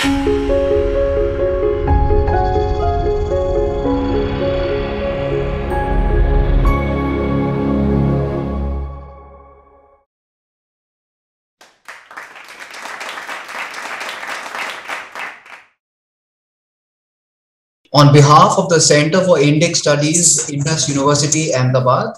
On behalf of the Center for Indic Studies, Indus University, Ahmedabad,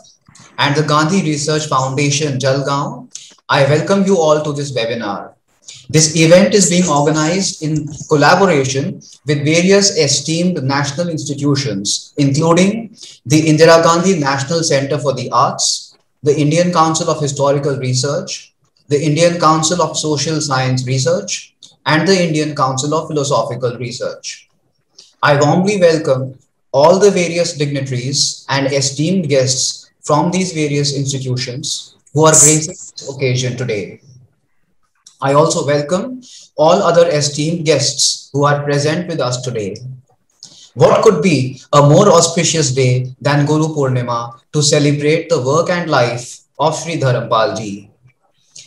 and the Gandhi Research Foundation, Jalgaon, I welcome you all to this webinar. This event is being organized in collaboration with various esteemed national institutions, including the Indira Gandhi National Center for the Arts, the Indian Council of Historical Research, the Indian Council of Social Science Research, and the Indian Council of Philosophical Research. I warmly welcome all the various dignitaries and esteemed guests from these various institutions who are gracing this occasion today. I also welcome all other esteemed guests who are present with us today. What could be a more auspicious day than Guru Purnima to celebrate the work and life of Sri Dharampal ji?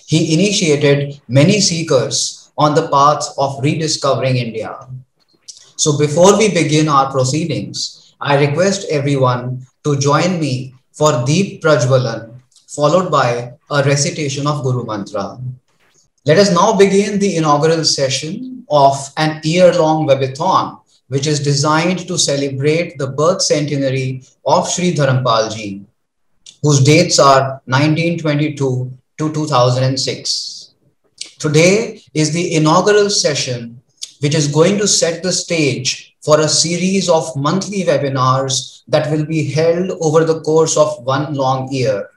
He initiated many seekers on the path of rediscovering India. So before we begin our proceedings, I request everyone to join me for Deep Prajwalan, followed by a recitation of Guru Mantra. Let us now begin the inaugural session of an year-long webathon, which is designed to celebrate the birth centenary of Sri Dharampal ji, whose dates are 1922 to 2006. Today is the inaugural session which is going to set the stage for a series of monthly webinars that will be held over the course of one long year.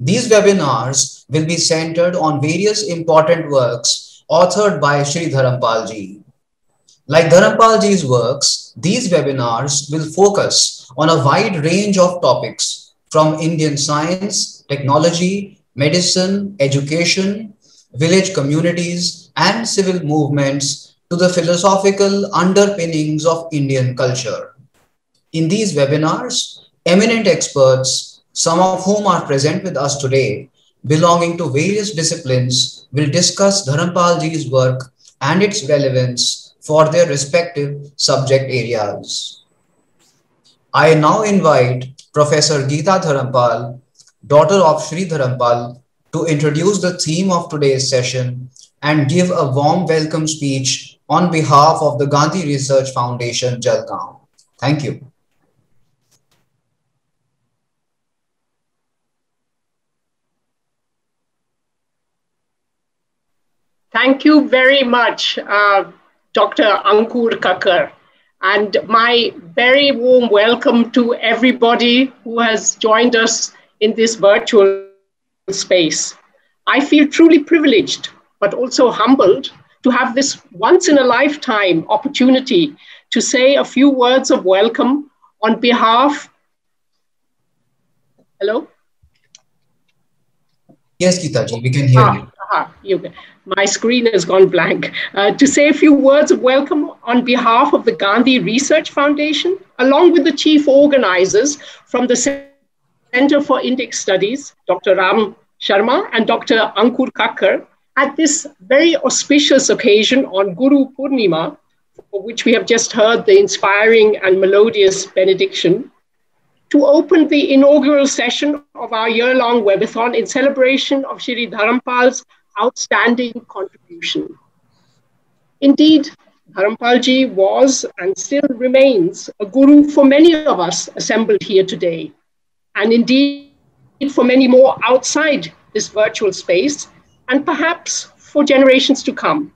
These webinars will be centered on various important works authored by Sri Dharampal ji. Like Dharampal ji's works, these webinars will focus on a wide range of topics from Indian science, technology, medicine, education, village communities, and civil movements to the philosophical underpinnings of Indian culture. In these webinars, eminent experts, some of whom are present with us today, belonging to various disciplines, will discuss Dharampal ji's work and its relevance for their respective subject areas. I now invite Professor Geeta Dharampal, daughter of Sri Dharampal, to introduce the theme of today's session and give a warm welcome speech on behalf of the Gandhi Research Foundation, Jalgaon. Thank you. Thank you very much, uh, Dr. Ankur Kakkar. And my very warm welcome to everybody who has joined us in this virtual space. I feel truly privileged, but also humbled to have this once in a lifetime opportunity to say a few words of welcome on behalf. Hello? Yes, Geetaji, we can hear ah, you. Ah, you. My screen has gone blank. Uh, to say a few words of welcome on behalf of the Gandhi Research Foundation, along with the chief organizers from the Center for Indic Studies, Dr. Ram Sharma and Dr. Ankur Kakkar, at this very auspicious occasion on Guru Purnima, for which we have just heard the inspiring and melodious benediction, to open the inaugural session of our year long webathon in celebration of Shri Dharampal's outstanding contribution. Indeed, Dharampalji was and still remains a guru for many of us assembled here today, and indeed for many more outside this virtual space and perhaps for generations to come.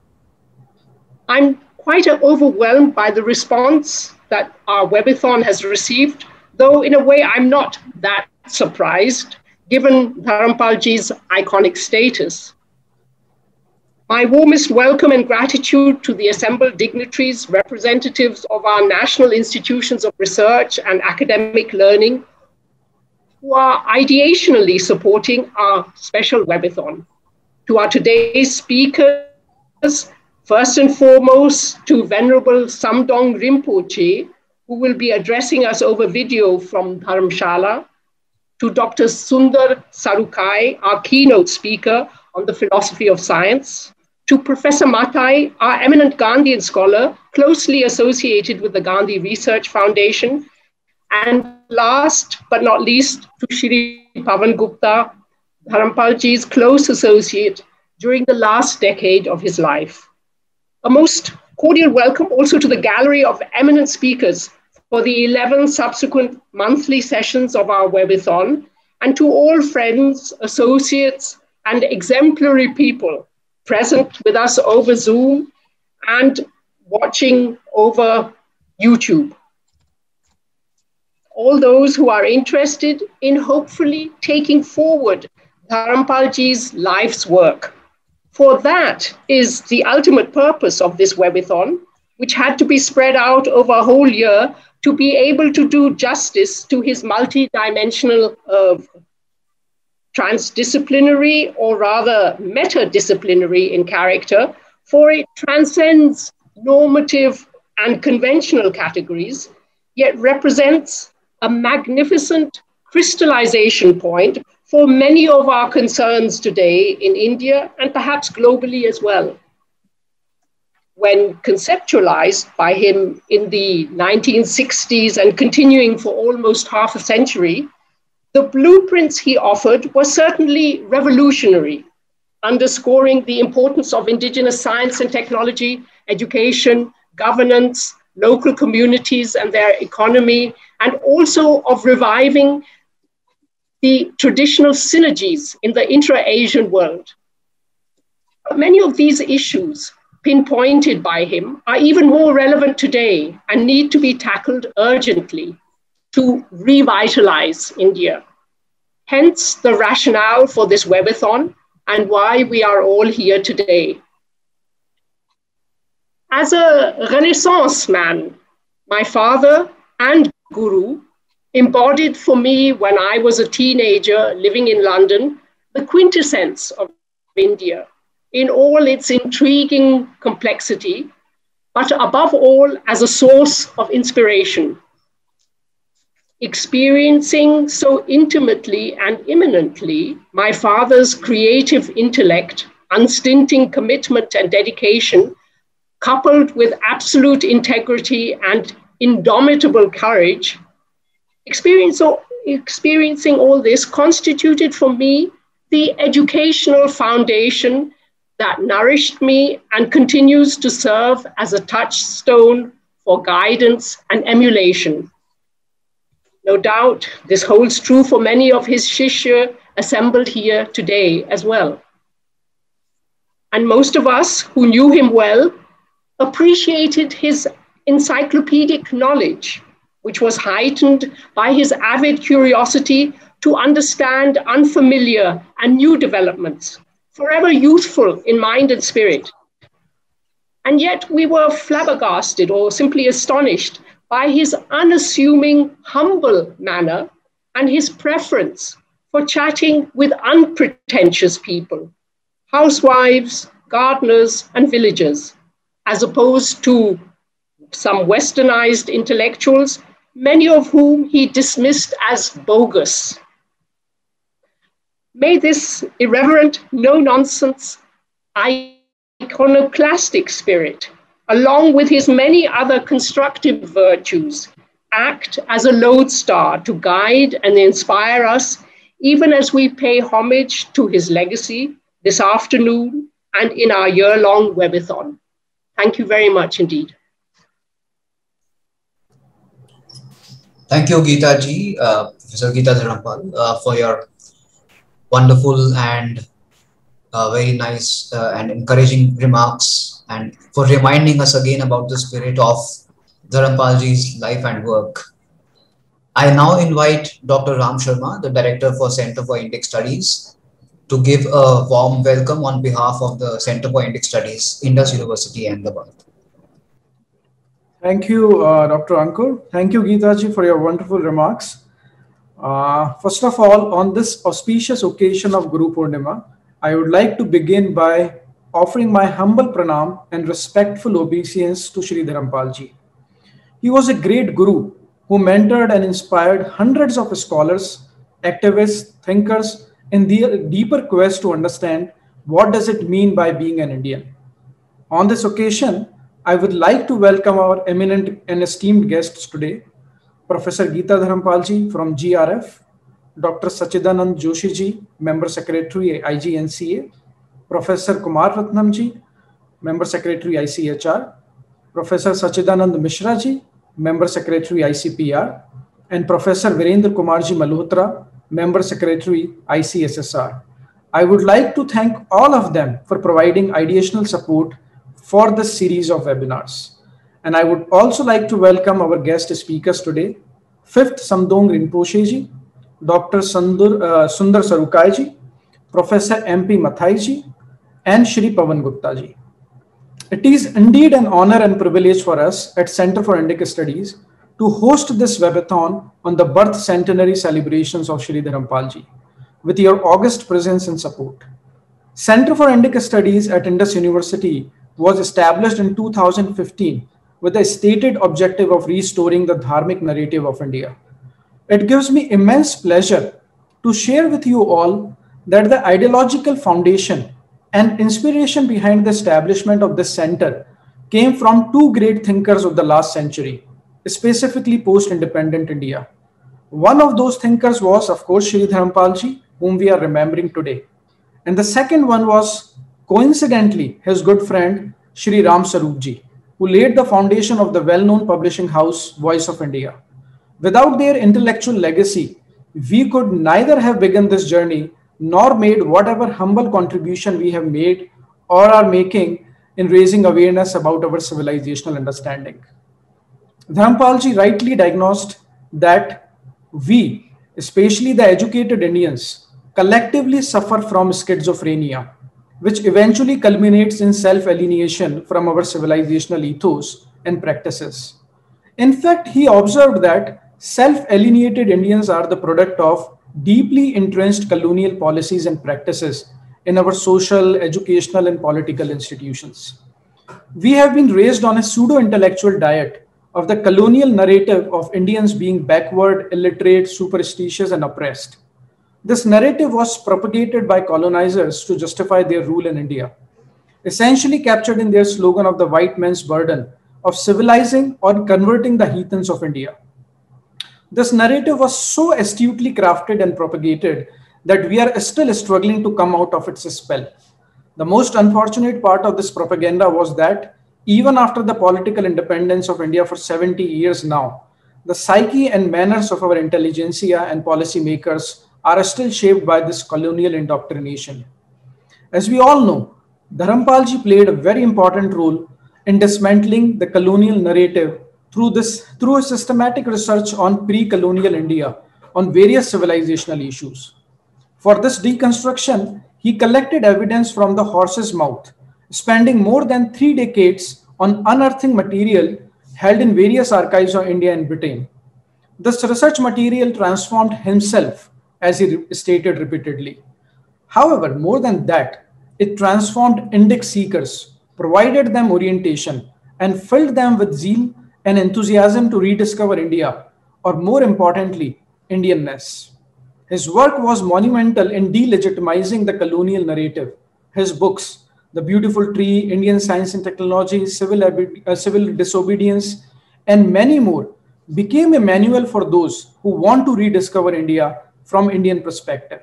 I'm quite overwhelmed by the response that our webathon has received, though in a way I'm not that surprised given Dharampalji's iconic status. My warmest welcome and gratitude to the assembled dignitaries, representatives of our national institutions of research and academic learning, who are ideationally supporting our special webathon to our today's speakers, first and foremost to Venerable Samdhong Rinpoche, who will be addressing us over video from Dharamshala, to Dr. Sundar Sarukkai, our keynote speaker on the philosophy of science, to Professor Mathai, our eminent Gandhian scholar, closely associated with the Gandhi Research Foundation, and last but not least, to Shri Pavan Gupta, Dharampalji's close associate during the last decade of his life. A most cordial welcome also to the gallery of eminent speakers for the 11 subsequent monthly sessions of our webathon, and to all friends, associates, and exemplary people present with us over Zoom and watching over YouTube. All those who are interested in hopefully taking forward Dharampalji's life's work. For that is the ultimate purpose of this webathon, which had to be spread out over a whole year to be able to do justice to his multi-dimensional uh, transdisciplinary or rather metadisciplinary in character, for it transcends normative and conventional categories, yet represents a magnificent crystallization point for many of our concerns today in India and perhaps globally as well. When conceptualized by him in the 1960s and continuing for almost half a century, the blueprints he offered were certainly revolutionary, underscoring the importance of indigenous science and technology, education, governance, local communities and their economy, and also of reviving the traditional synergies in the intra-Asian world. Many of these issues pinpointed by him are even more relevant today and need to be tackled urgently to revitalize India. Hence the rationale for this webathon and why we are all here today. As a Renaissance man, my father and guru embodied for me when I was a teenager living in London the quintessence of India in all its intriguing complexity, but above all as a source of inspiration experiencing so intimately and imminently my father's creative intellect, unstinting commitment and dedication, coupled with absolute integrity and indomitable courage, experiencing all this constituted for me the educational foundation that nourished me and continues to serve as a touchstone for guidance and emulation. No doubt this holds true for many of his shishya assembled here today as well. And most of us who knew him well appreciated his encyclopedic knowledge, which was heightened by his avid curiosity to understand unfamiliar and new developments, forever youthful in mind and spirit. And yet we were flabbergasted or simply astonished by his unassuming, humble manner and his preference for chatting with unpretentious people, housewives, gardeners, and villagers, as opposed to some westernized intellectuals, many of whom he dismissed as bogus. May this irreverent, no nonsense, iconoclastic spirit along with his many other constructive virtues, act as a lodestar to guide and inspire us, even as we pay homage to his legacy this afternoon and in our year long webathon. Thank you very much indeed. Thank you, Geeta ji, uh, Professor Geeta Dharampal, uh, for your wonderful and uh, very nice uh, and encouraging remarks and for reminding us again about the spirit of Dharampalji's life and work. I now invite Dr. Ram Sharma, the Director for Center for Indic Studies, to give a warm welcome on behalf of the Center for Indic Studies, Indus University, Ahmedabad. Thank you, uh, Dr. Ankur. Thank you, Geetaji, for your wonderful remarks. Uh, first of all, on this auspicious occasion of Guru Purnima, I would like to begin by offering my humble pranam and respectful obeisance to Sri Dharampalji. He was a great guru who mentored and inspired hundreds of scholars, activists, thinkers in their deeper quest to understand what does it mean by being an Indian. On this occasion, I would like to welcome our eminent and esteemed guests today, Professor Geeta Dharampalji from GRF, Dr. Sachidanand Joshi ji, Member Secretary IGNCA, Professor Kumar Ratnamji, Member Secretary ICHR, Professor Sachidanand Mishraji, Member Secretary ICPR, and Professor Virendra Kumarji Malhotra, Member Secretary ICSSR. I would like to thank all of them for providing ideational support for this series of webinars. And I would also like to welcome our guest speakers today, 5th Samdhong Rinpoche ji, Dr. Uh, Sundar Sarukkai ji, Professor MP Mathai ji, and Shri Pavan Gupta ji. It is indeed an honor and privilege for us at Center for Indic Studies to host this webathon on the birth centenary celebrations of Shri Dharampalji with your august presence and support. Center for Indic Studies at Indus University was established in 2015 with the stated objective of restoring the dharmic narrative of India. It gives me immense pleasure to share with you all that the ideological foundation and inspiration behind the establishment of this center came from two great thinkers of the last century, specifically post independent India. One of those thinkers was, of course, Sri Dharampalji, whom we are remembering today. And the second one was, coincidentally, his good friend, Sri Ram Swarupji, who laid the foundation of the well known publishing house Voice of India. Without their intellectual legacy, we could neither have begun this journey nor made whatever humble contribution we have made or are making in raising awareness about our civilizational understanding. Dharampalji rightly diagnosed that we, especially the educated Indians, collectively suffer from schizophrenia, which eventually culminates in self alienation from our civilizational ethos and practices. In fact, he observed that self alienated Indians are the product of deeply entrenched colonial policies and practices in our social, educational, and political institutions. We have been raised on a pseudo intellectual diet of the colonial narrative of Indians being backward, illiterate, superstitious, and oppressed. This narrative was propagated by colonizers to justify their rule in India, essentially captured in their slogan of the white man's burden of civilizing or converting the heathens of India. This narrative was so astutely crafted and propagated that we are still struggling to come out of its spell. The most unfortunate part of this propaganda was that even after the political independence of India for 70 years now, the psyche and manners of our intelligentsia and policymakers are still shaped by this colonial indoctrination. As we all know, Dharampalji played a very important role in dismantling the colonial narrative through this through a systematic research on pre-colonial India on various civilizational issues. For this deconstruction, he collected evidence from the horse's mouth, spending more than three decades on unearthing material held in various archives of India and Britain. This research material transformed himself, as he stated repeatedly. However, more than that, it transformed index seekers, provided them orientation, and filled them with zeal an enthusiasm to rediscover India, or more importantly, Indianness. His work was monumental in delegitimizing the colonial narrative. His books, The Beautiful Tree, Indian Science and Technology, Civil, uh, Civil Disobedience, and many more, became a manual for those who want to rediscover India from Indian perspective.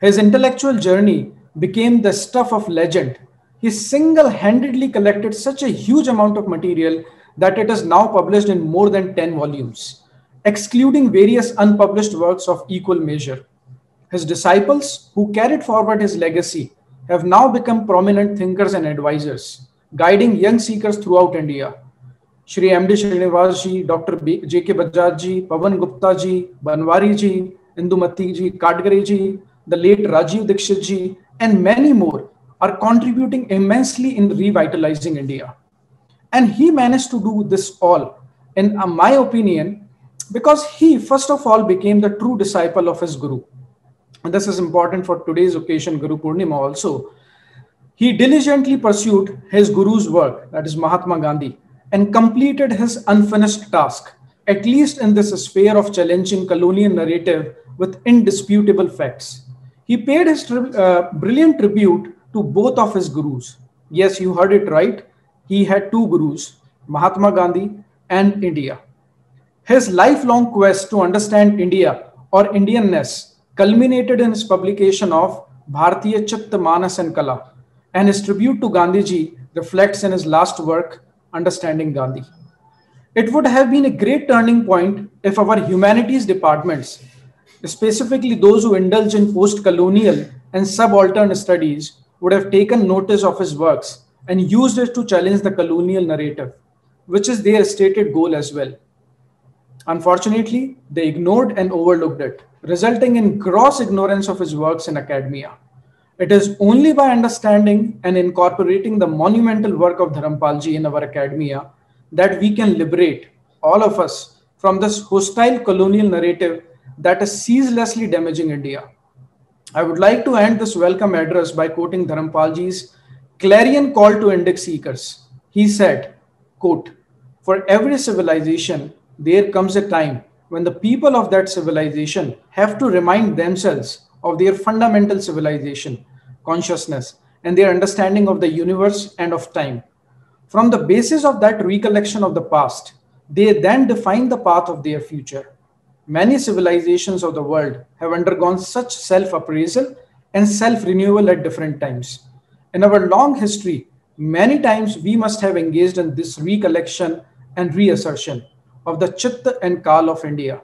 His intellectual journey became the stuff of legend. He single handedly collected such a huge amount of material that it is now published in more than 10 volumes, excluding various unpublished works of equal measure. His disciples, who carried forward his legacy, have now become prominent thinkers and advisors, guiding young seekers throughout India. Shri M.D. Srinivas ji, Dr. J.K. Bajaj ji, Pavan Gupta ji, Banwari ji, Indumati ji, the late Rajiv Dikshit and many more are contributing immensely in revitalizing India. And he managed to do this all, in uh, my opinion, because he, first of all, became the true disciple of his guru. And this is important for today's occasion, Guru Purnima also. He diligently pursued his guru's work, that is Mahatma Gandhi, and completed his unfinished task, at least in this sphere of challenging colonial narrative with indisputable facts. He paid his tri- uh, brilliant tribute to both of his gurus. Yes, you heard it right he had two gurus, Mahatma Gandhi and India. His lifelong quest to understand India or Indianness culminated in his publication of Bharatiya Chitta Manas and Kala, and his tribute to Gandhiji reflects in his last work, Understanding Gandhi. It would have been a great turning point if our humanities departments, specifically those who indulge in post colonial and subaltern studies, would have taken notice of his works and used it to challenge the colonial narrative, which is their stated goal as well. Unfortunately, they ignored and overlooked it, resulting in gross ignorance of his works in academia. It is only by understanding and incorporating the monumental work of Dharampalji in our academia that we can liberate all of us from this hostile colonial narrative that is ceaselessly damaging India. I would like to end this welcome address by quoting Dharampalji's clarion call to index seekers. He said, quote, For every civilization, there comes a time when the people of that civilization have to remind themselves of their fundamental civilization, consciousness, and their understanding of the universe and of time. From the basis of that recollection of the past, they then define the path of their future. Many civilizations of the world have undergone such self appraisal and self renewal at different times. In our long history, many times we must have engaged in this recollection and reassertion of the Chitta and Kal of India.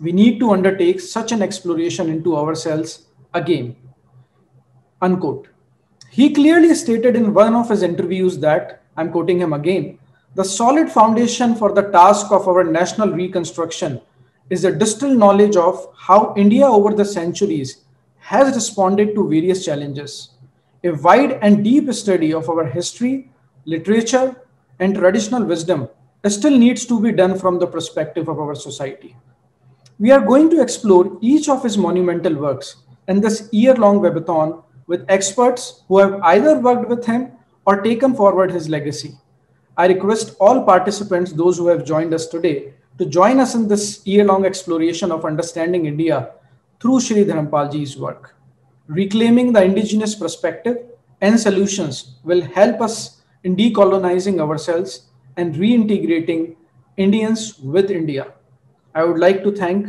We need to undertake such an exploration into ourselves again. Unquote. He clearly stated in one of his interviews that, I'm quoting him again, the solid foundation for the task of our national reconstruction is a distilled knowledge of how India over the centuries has responded to various challenges. A wide and deep study of our history, literature, and traditional wisdom still needs to be done from the perspective of our society. We are going to explore each of his monumental works in this year long webathon with experts who have either worked with him or taken forward his legacy. I request all participants, those who have joined us today, to join us in this year-long exploration of understanding India through Shri Dharampalji's work. Reclaiming the indigenous perspective and solutions will help us in decolonizing ourselves and reintegrating Indians with India. I would like to thank,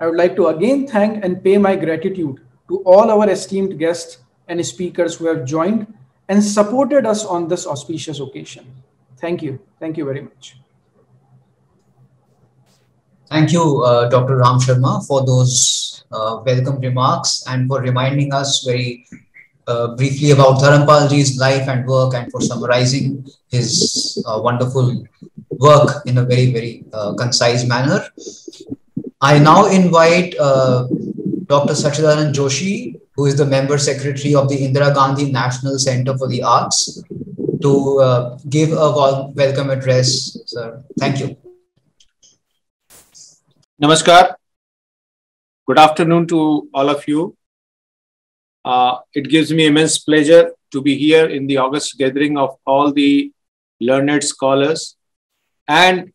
I would like to again thank and pay my gratitude to all our esteemed guests and speakers who have joined and supported us on this auspicious occasion. Thank you. Thank you very much. Thank you, uh, Dr. Ram Sharma, for those uh, welcome remarks and for reminding us very uh, briefly about Dharampalji's life and work and for summarizing his uh, wonderful work in a very, very uh, concise manner. I now invite uh, Dr. Sachidanand Joshi, who is the member secretary of the Indira Gandhi National Center for the Arts, to give a welcome address, sir. Thank you. Namaskar. Good afternoon to all of you. Uh, it gives me immense pleasure to be here in the August gathering of all the learned scholars and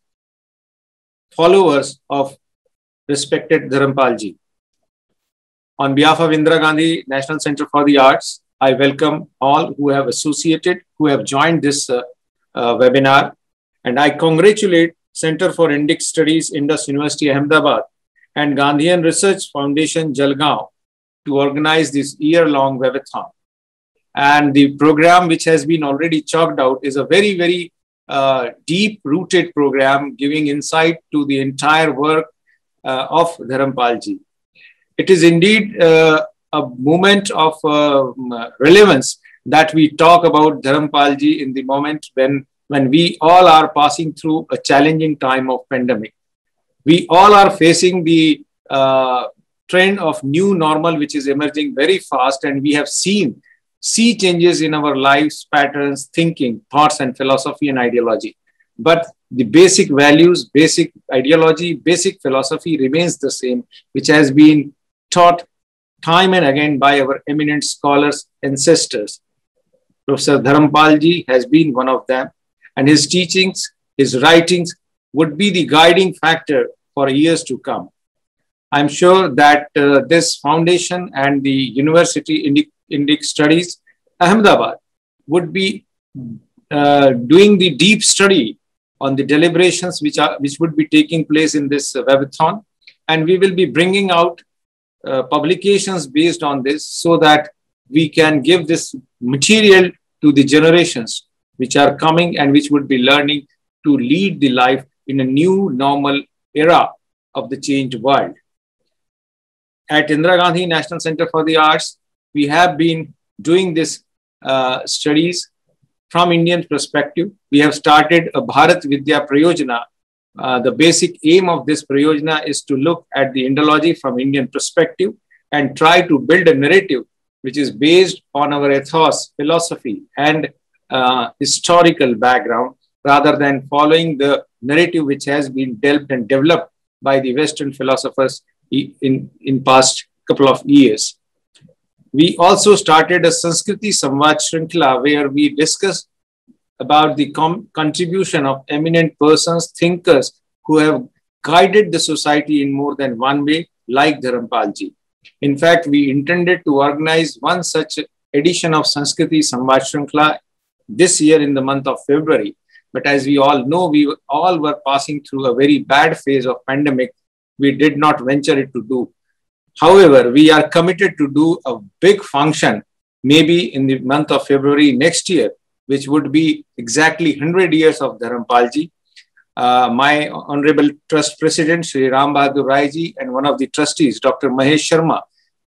followers of respected Dharampalji. On behalf of Indira Gandhi National Center for the Arts, I welcome all who have associated, who have joined this uh, uh, webinar, and I congratulate Center for Indic Studies, Indus University, Ahmedabad, and Gandhian Research Foundation, Jalgaon, to organize this year-long webathon. And the program, which has been already chalked out, is a very, very uh, deep-rooted program giving insight to the entire work uh, of Dharampalji. It is indeed uh, a moment of uh, relevance that we talk about Dharampalji in the moment when when we all are passing through a challenging time of pandemic. We all are facing the uh, trend of new normal, which is emerging very fast, and we have seen see changes in our lives, patterns, thinking, thoughts, and philosophy and ideology. But the basic values, basic ideology, basic philosophy remains the same, which has been taught time and again by our eminent scholars, ancestors. Professor Dharampalji has been one of them and his teachings, his writings would be the guiding factor for years to come. I'm sure that uh, this foundation and the University Indic, Indic Studies, Ahmedabad, would be uh, doing the deep study on the deliberations which are which would be taking place in this uh, webathon, and we will be bringing out uh, publications based on this so that we can give this material to the generations which are coming and which would be learning to lead the life in a new normal era of the changed world. At Indira Gandhi National Center for the Arts, we have been doing this uh, studies from Indian perspective. We have started a Bharat Vidya Prayojana. Uh, the basic aim of this Prayojana is to look at the Indology from Indian perspective and try to build a narrative which is based on our ethos, philosophy, and uh, historical background rather than following the narrative which has been developed and developed by the Western philosophers in, in past couple of years. We also started a Sanskriti Samvad Shrinkla where we discuss about the contribution of eminent persons, thinkers who have guided the society in more than one way, like Dharampalji. In fact, we intended to organize one such edition of Sanskriti Samvad Shrinkla this year in the month of February. But as we all know, we all were passing through a very bad phase of pandemic. We did not venture it to do. However, we are committed to do a big function, maybe in the month of February next year, which would be exactly 100 years of Dharampalji. Uh, my Honorable Trust President, Sri Ram Bahadur Raiji, and one of the trustees, Dr. Mahesh Sharma,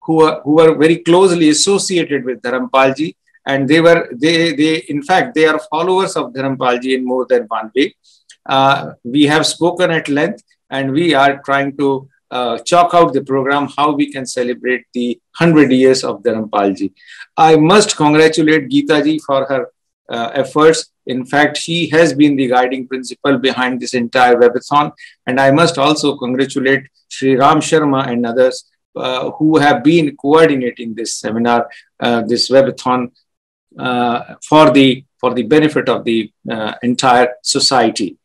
who are, who are very closely associated with Dharampalji, and they were they they in fact they are followers of Dharampalji in more than one way. Uh, we have spoken at length, and we are trying to uh, chalk out the program how we can celebrate the 100 years of Dharampalji. I must congratulate Geeta ji for her uh, efforts. In fact, she has been the guiding principle behind this entire webathon. And I must also congratulate Sri Ram Sharma and others uh, who have been coordinating this seminar, uh, this webathon for the for the benefit of the uh, entire society.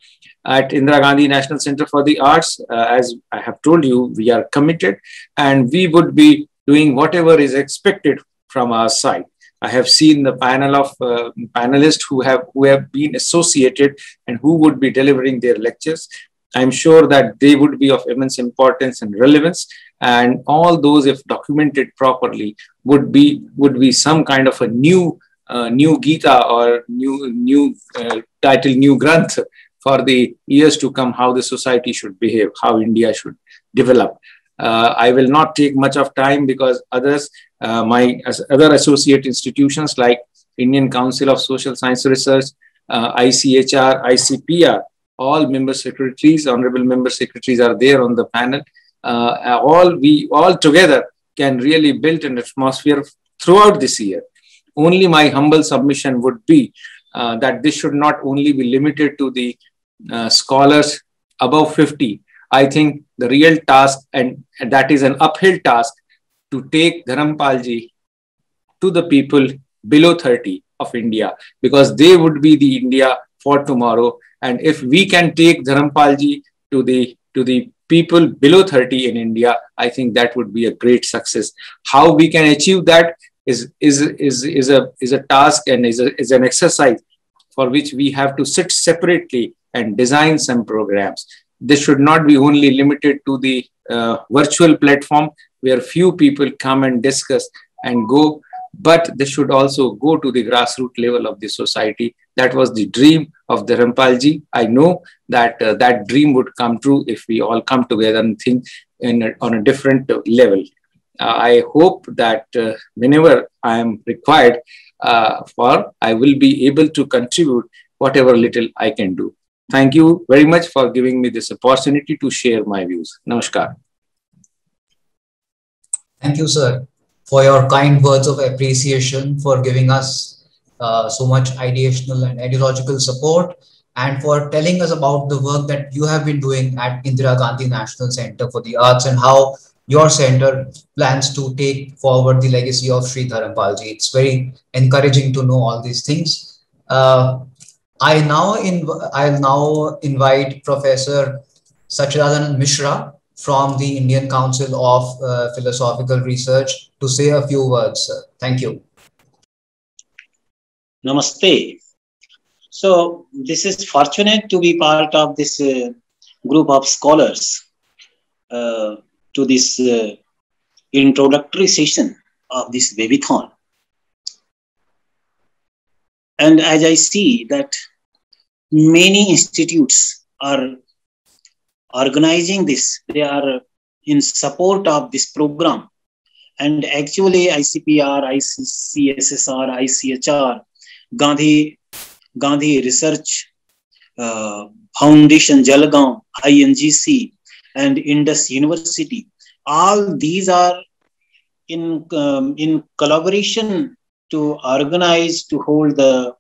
At Indira Gandhi National Center for the Arts, uh, as I have told you, we are committed and we would be doing whatever is expected from our side. I have seen the panel of uh, panelists who have who have been associated and who would be delivering their lectures. I'm sure that they would be of immense importance and relevance, and all those, if documented properly, would be would be some kind of a new uh, new Gita or new new uh, title, new Granth for the years to come, how the society should behave, how India should develop. Uh, I will not take much of time because others, uh, my other associate institutions like Indian Council of Social Science Research, uh, ICHR, ICPR, all member secretaries, honorable member secretaries are there on the panel. Uh, all we all together can really build an atmosphere throughout this year only my humble submission would be uh, that this should not only be limited to the uh, scholars above 50. I think the real task, and, and that is an uphill task, to take Dharampalji to the people below 30 of India, because they would be the India for tomorrow. And if we can take Dharampalji to the to the people below 30 in India, I think that would be a great success. How we can achieve that is, is, is, is, a, is a task and is, a, is an exercise for which we have to sit separately and design some programs. This should not be only limited to the uh, virtual platform where few people come and discuss and go, but this should also go to the grassroots level of the society. That was the dream of Dharampalji. I know that uh, that dream would come true if we all come together and think in a, on a different level. I hope that uh, whenever I am required uh, for, I will be able to contribute whatever little I can do. Thank you very much for giving me this opportunity to share my views. Namaskar. Thank you, sir, for your kind words of appreciation, for giving us uh, so much ideational and ideological support, and for telling us about the work that you have been doing at Indira Gandhi National Center for the Arts and how your center plans to take forward the legacy of Sri Dharampalji. It's very encouraging to know all these things. Uh, I now inv- I'll now invite Professor Sachidanand Mishra from the Indian Council of uh, Philosophical Research to say a few words. Thank you. Namaste. So this is fortunate to be part of this uh, group of scholars uh, to this uh, introductory session of this Webithon. And as I see that many institutes are organizing this, they are in support of this program. And actually ICPR, ICSSR, ICHR, Gandhi, Gandhi Research uh, Foundation, Jalgaon, INGC, and Indus University, all these are in, um, in collaboration to organize to hold the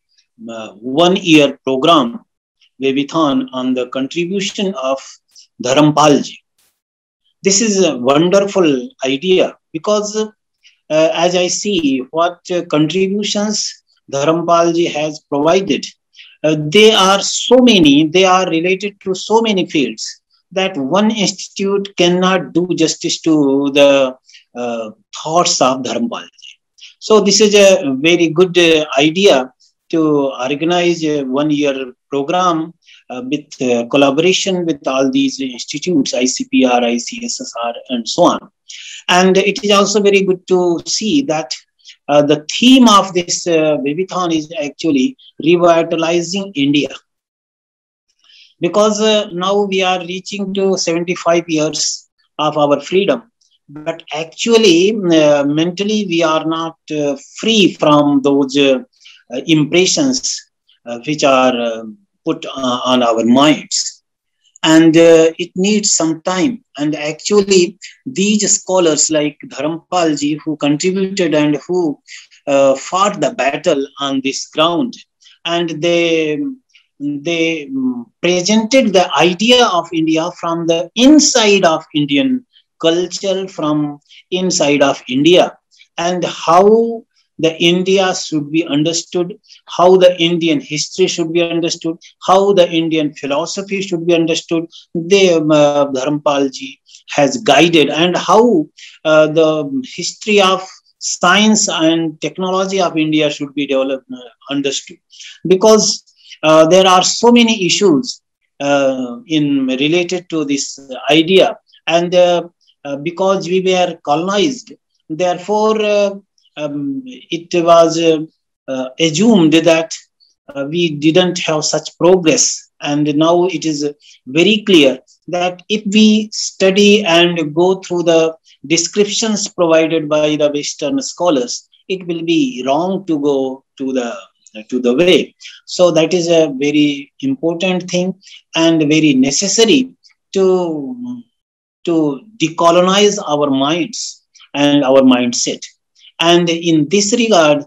uh, one year program Webithon on the contribution of Dharampalji. This is a wonderful idea because uh, as I see what uh, contributions Dharampalji has provided, uh, they are so many, they are related to so many fields that one institute cannot do justice to the uh, thoughts of Dharampalji. So this is a very good uh, idea to organize a one-year program uh, with uh, collaboration with all these institutes, ICPR, ICSSR, and so on. And it is also very good to see that uh, the theme of this uh, is actually revitalizing India. Because uh, now we are reaching to 75 years of our freedom. But actually, uh, mentally, we are not uh, free from those uh, impressions which are put uh, on our minds. And uh, it needs some time. And actually, these scholars like Dharampalji, who contributed and who uh, fought the battle on this ground, and they they presented the idea of India from the inside of Indian culture, from inside of India, and how the India should be understood, how the Indian history should be understood, how the Indian philosophy should be understood. They, uh, Dharampalji has guided, and how uh, the history of science and technology of India should be developed, uh, understood, because uh, there are so many issues uh, in related to this idea, and uh, because we were colonized, therefore um, it was uh, uh, assumed that uh, we didn't have such progress. And now it is very clear that if we study and go through the descriptions provided by the Western scholars, it will be wrong to go to the to the way. So that is a very important thing and very necessary to to decolonize our minds and our mindset. And in this regard,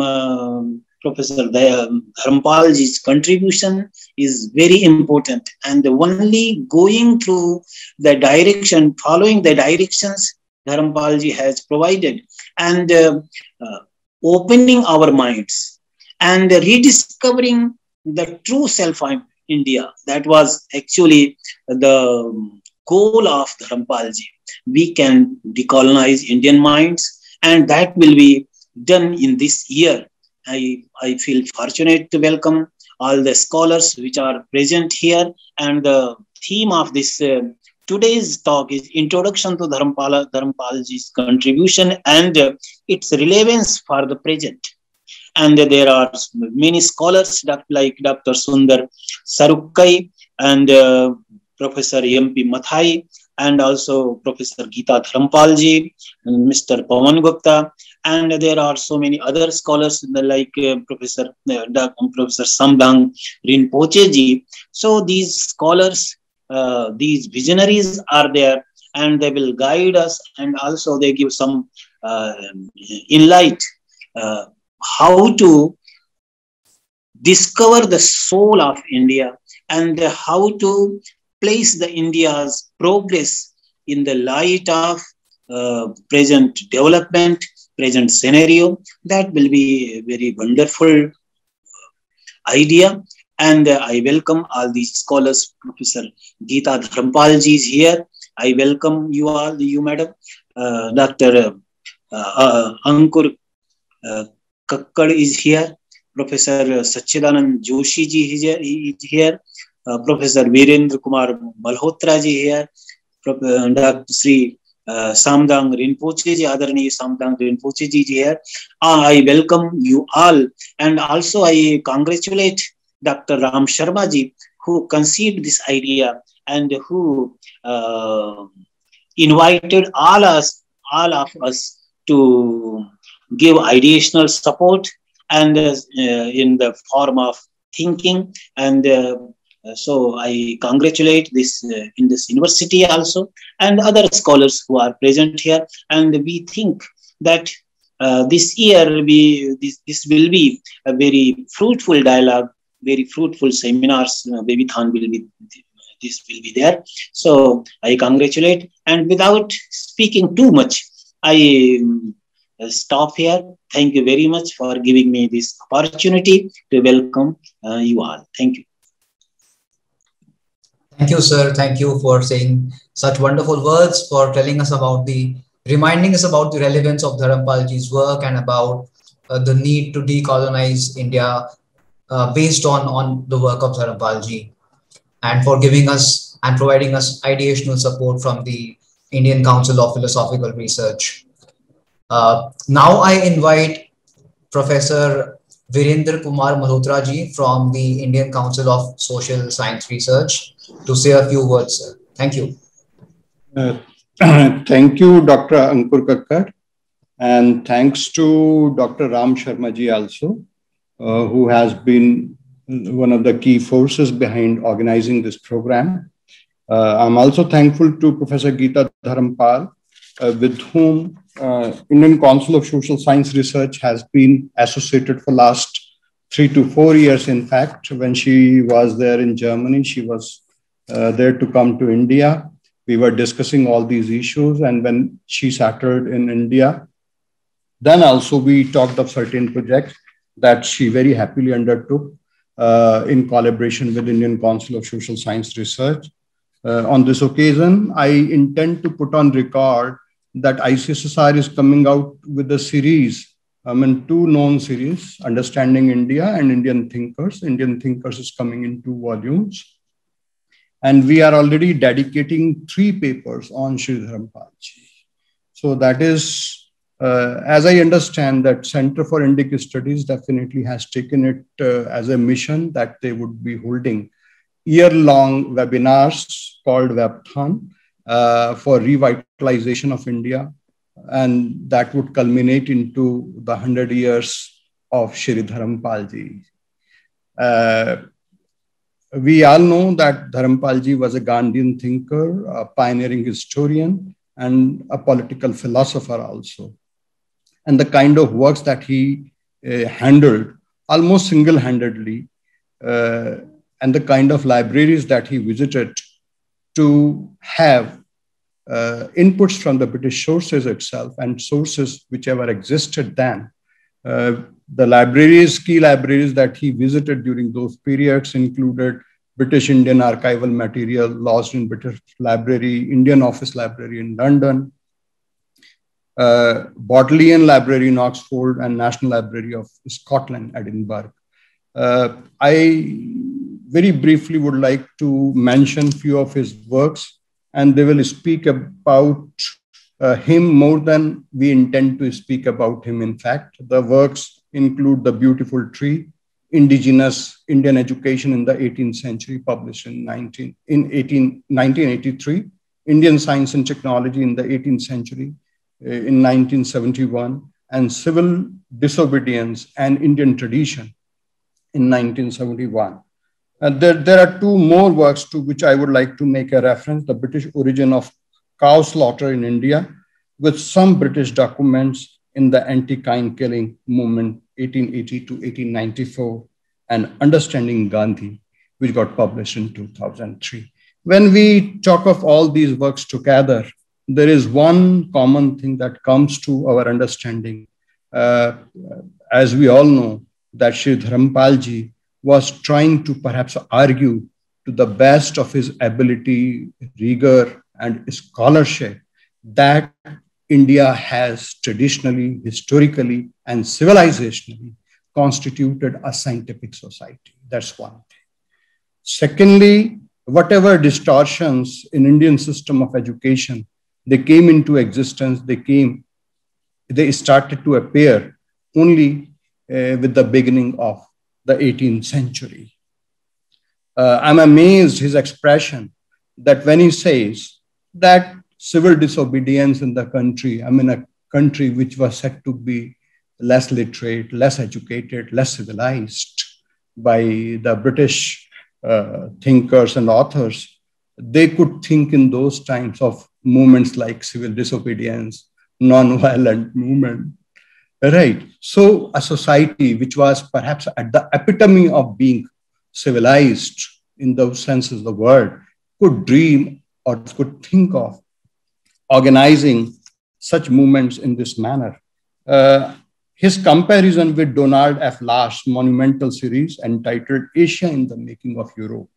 uh, Professor Dharampalji's contribution is very important. And only going through the direction, following the directions Dharampalji has provided, and uh, uh, opening our minds and rediscovering the true self of India. That was actually the goal of Dharampalji. We can decolonize Indian minds and that will be done in this year. I, I feel fortunate to welcome all the scholars which are present here and the theme of this uh, today's talk is introduction to Dharampala, Dharampalji's contribution and uh, its relevance for the present. And there are many scholars like Dr. Sundar Sarukkai and uh, Professor M.P. Mathai and also Professor Geeta Dharampalji, Mr. Pawan Gupta, and there are so many other scholars like uh, Professor uh, Professor Samdhong Rinpoche So these scholars, uh, these visionaries are there, and they will guide us, and also they give some uh, uh, how to discover the soul of India and how to place the India's progress in the light of uh, present development, present scenario. That will be a very wonderful uh, idea. And uh, I welcome all these scholars. Professor Geeta Dharampalji is here. I welcome you all, you madam. Uh, Dr. Uh, uh, Ankur uh, Kakkad is here. Professor Sachidanand Joshi ji is here, uh, Professor Virendra Kumar Malhotra ji here, Dr. Sri uh, Samdhong Rinpoche ji, Adarani Samdhong Rinpoche ji here. Uh, I welcome you all and also I congratulate Dr. Ram Sharma ji who conceived this idea and who uh, invited all us, all of us to give ideational support and uh, in the form of thinking. And uh, so i congratulate this uh, in this university also and other scholars who are present here. And we think that uh, this year we this, this will be a very fruitful dialogue very fruitful seminars uh, baby Than will be this will be there. So i congratulate. And without speaking too much i um, uh, stop here. Thank you very much for giving me this opportunity to welcome uh, you all. Thank you. Thank you, sir. Thank you for saying such wonderful words, for telling us about the, reminding us about the relevance of Dharampalji's work and about uh, the need to decolonize India uh, based on, on the work of Dharampalji and for giving us and providing us ideational support from the Indian Council of Philosophical Research. Uh, now I invite Professor Virendra Kumar Malhotra ji from the Indian Council of Social Science Research to say a few words. Sir. Thank you. Uh, thank you, Dr. Ankur Kakkar. And thanks to Dr. Ram Sharma ji also, uh, who has been one of the key forces behind organizing this program. Uh, I'm also thankful to Professor Geeta Dharampal, uh, with whom uh, Indian Council of Social Science Research has been associated for last three to four years. In fact, when she was there in Germany, she was uh, there to come to India. We were discussing all these issues, and when she settled in India, then also we talked of certain projects that she very happily undertook uh, in collaboration with Indian Council of Social Science Research. Uh, on this occasion, I intend to put on record that ICSSR is coming out with a series, I mean, two known series, Understanding India and Indian Thinkers. Indian Thinkers is coming in two volumes. And we are already dedicating three papers on Sri Dharampalji. So that is, uh, as I understand that Center for Indic Studies definitely has taken it uh, as a mission that they would be holding year-long webinars called WebThon for revitalization of India. And that would culminate into the 100 years of Shri Dharampalji. Uh, we all know that Dharampalji was a Gandhian thinker, a pioneering historian, and a political philosopher also. And the kind of works that he uh, handled almost single handedly, uh, and the kind of libraries that he visited to have uh, inputs from the British sources itself and sources whichever existed then. Uh, the libraries, key libraries that he visited during those periods included British Indian archival material lost in British Library, Indian Office Library in London, uh, Bodleian Library in Oxford, and National Library of Scotland, Edinburgh. Uh, I very briefly would like to mention few of his works, and they will speak about uh, him more than we intend to speak about him. In fact, the works include The Beautiful Tree, Indigenous Indian Education in the 18th Century, published in, 19, in 18, 1983, Indian Science and Technology in the 18th Century uh, in 1971, and Civil Disobedience and Indian Tradition in 1971. And there, there are two more works to which I would like to make a reference, the British origin of cow slaughter in India, with some British documents in the anti-kine killing movement 1880 to 1894, and Understanding Gandhi, which got published in 2003. When we talk of all these works together, there is one common thing that comes to our understanding. Uh, as we all know, that Sri Dharampalji was trying to perhaps argue to the best of his ability, rigor, and scholarship that India has traditionally, historically, and civilizationally constituted a scientific society. That's one thing. Secondly, whatever distortions in Indian system of education, they came into existence, they came, they started to appear only uh, with the beginning of the 18th century. Uh, I'm amazed his expression that when he says that civil disobedience in the country, I mean, a country which was said to be less literate, less educated, less civilized by the British uh, thinkers and authors, they could think in those times of movements like civil disobedience, non-violent movement, right? So a society which was perhaps at the epitome of being civilized in those senses of the word could dream or could think of organizing such movements in this manner. Uh, his comparison with Donald F. Lach's monumental series entitled Asia in the Making of Europe,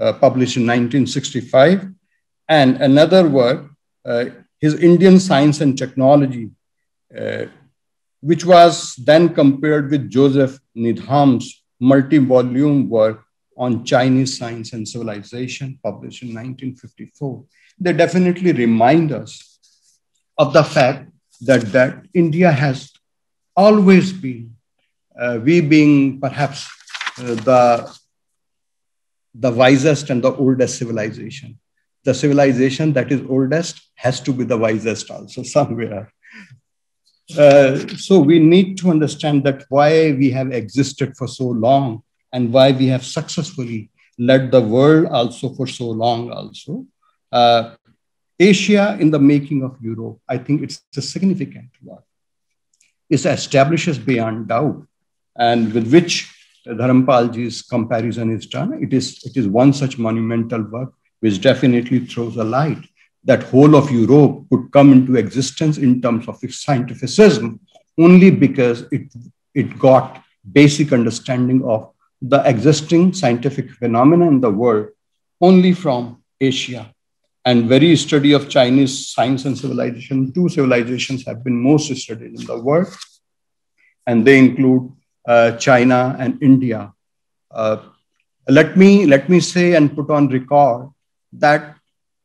uh, published in 1965, and another work, uh, his Indian Science and Technology, uh, which was then compared with Joseph Needham's multi-volume work on Chinese science and civilization, published in 1954. They definitely remind us of the fact that, that India has always been, uh, we being perhaps uh, the, the wisest and the oldest civilization. The civilization that is oldest has to be the wisest also somewhere. Uh, so we need to understand that why we have existed for so long and why we have successfully led the world also for so long also. Uh, Asia in the making of Europe, I think it's a significant work. It establishes beyond doubt, and with which Dharampalji's comparison is done. It is, it is one such monumental work which definitely throws a light that whole of Europe could come into existence in terms of its scientificism only because it, it got basic understanding of the existing scientific phenomena in the world only from Asia. And very study of Chinese science and civilization, two civilizations have been most studied in the world, and they include uh, China and India. Uh, let me let me say and put on record that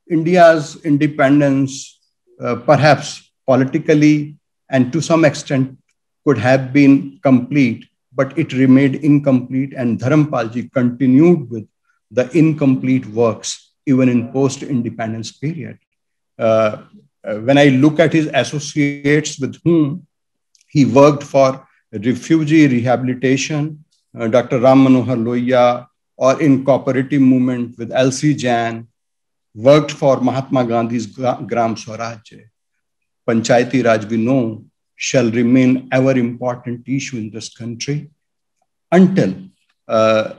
India's independence, uh, perhaps politically and to some extent, could have been complete, but it remained incomplete. And Dharampalji continued with the incomplete works even in post-independence period. Uh, uh, when I look at his associates with whom he worked for refugee rehabilitation, uh, Dr. Ram Manohar Lohia, or in cooperative movement with L.C. Jain, worked for Mahatma Gandhi's Gram Swaraj. Panchayati Raj, we know, shall remain ever important issue in this country until uh,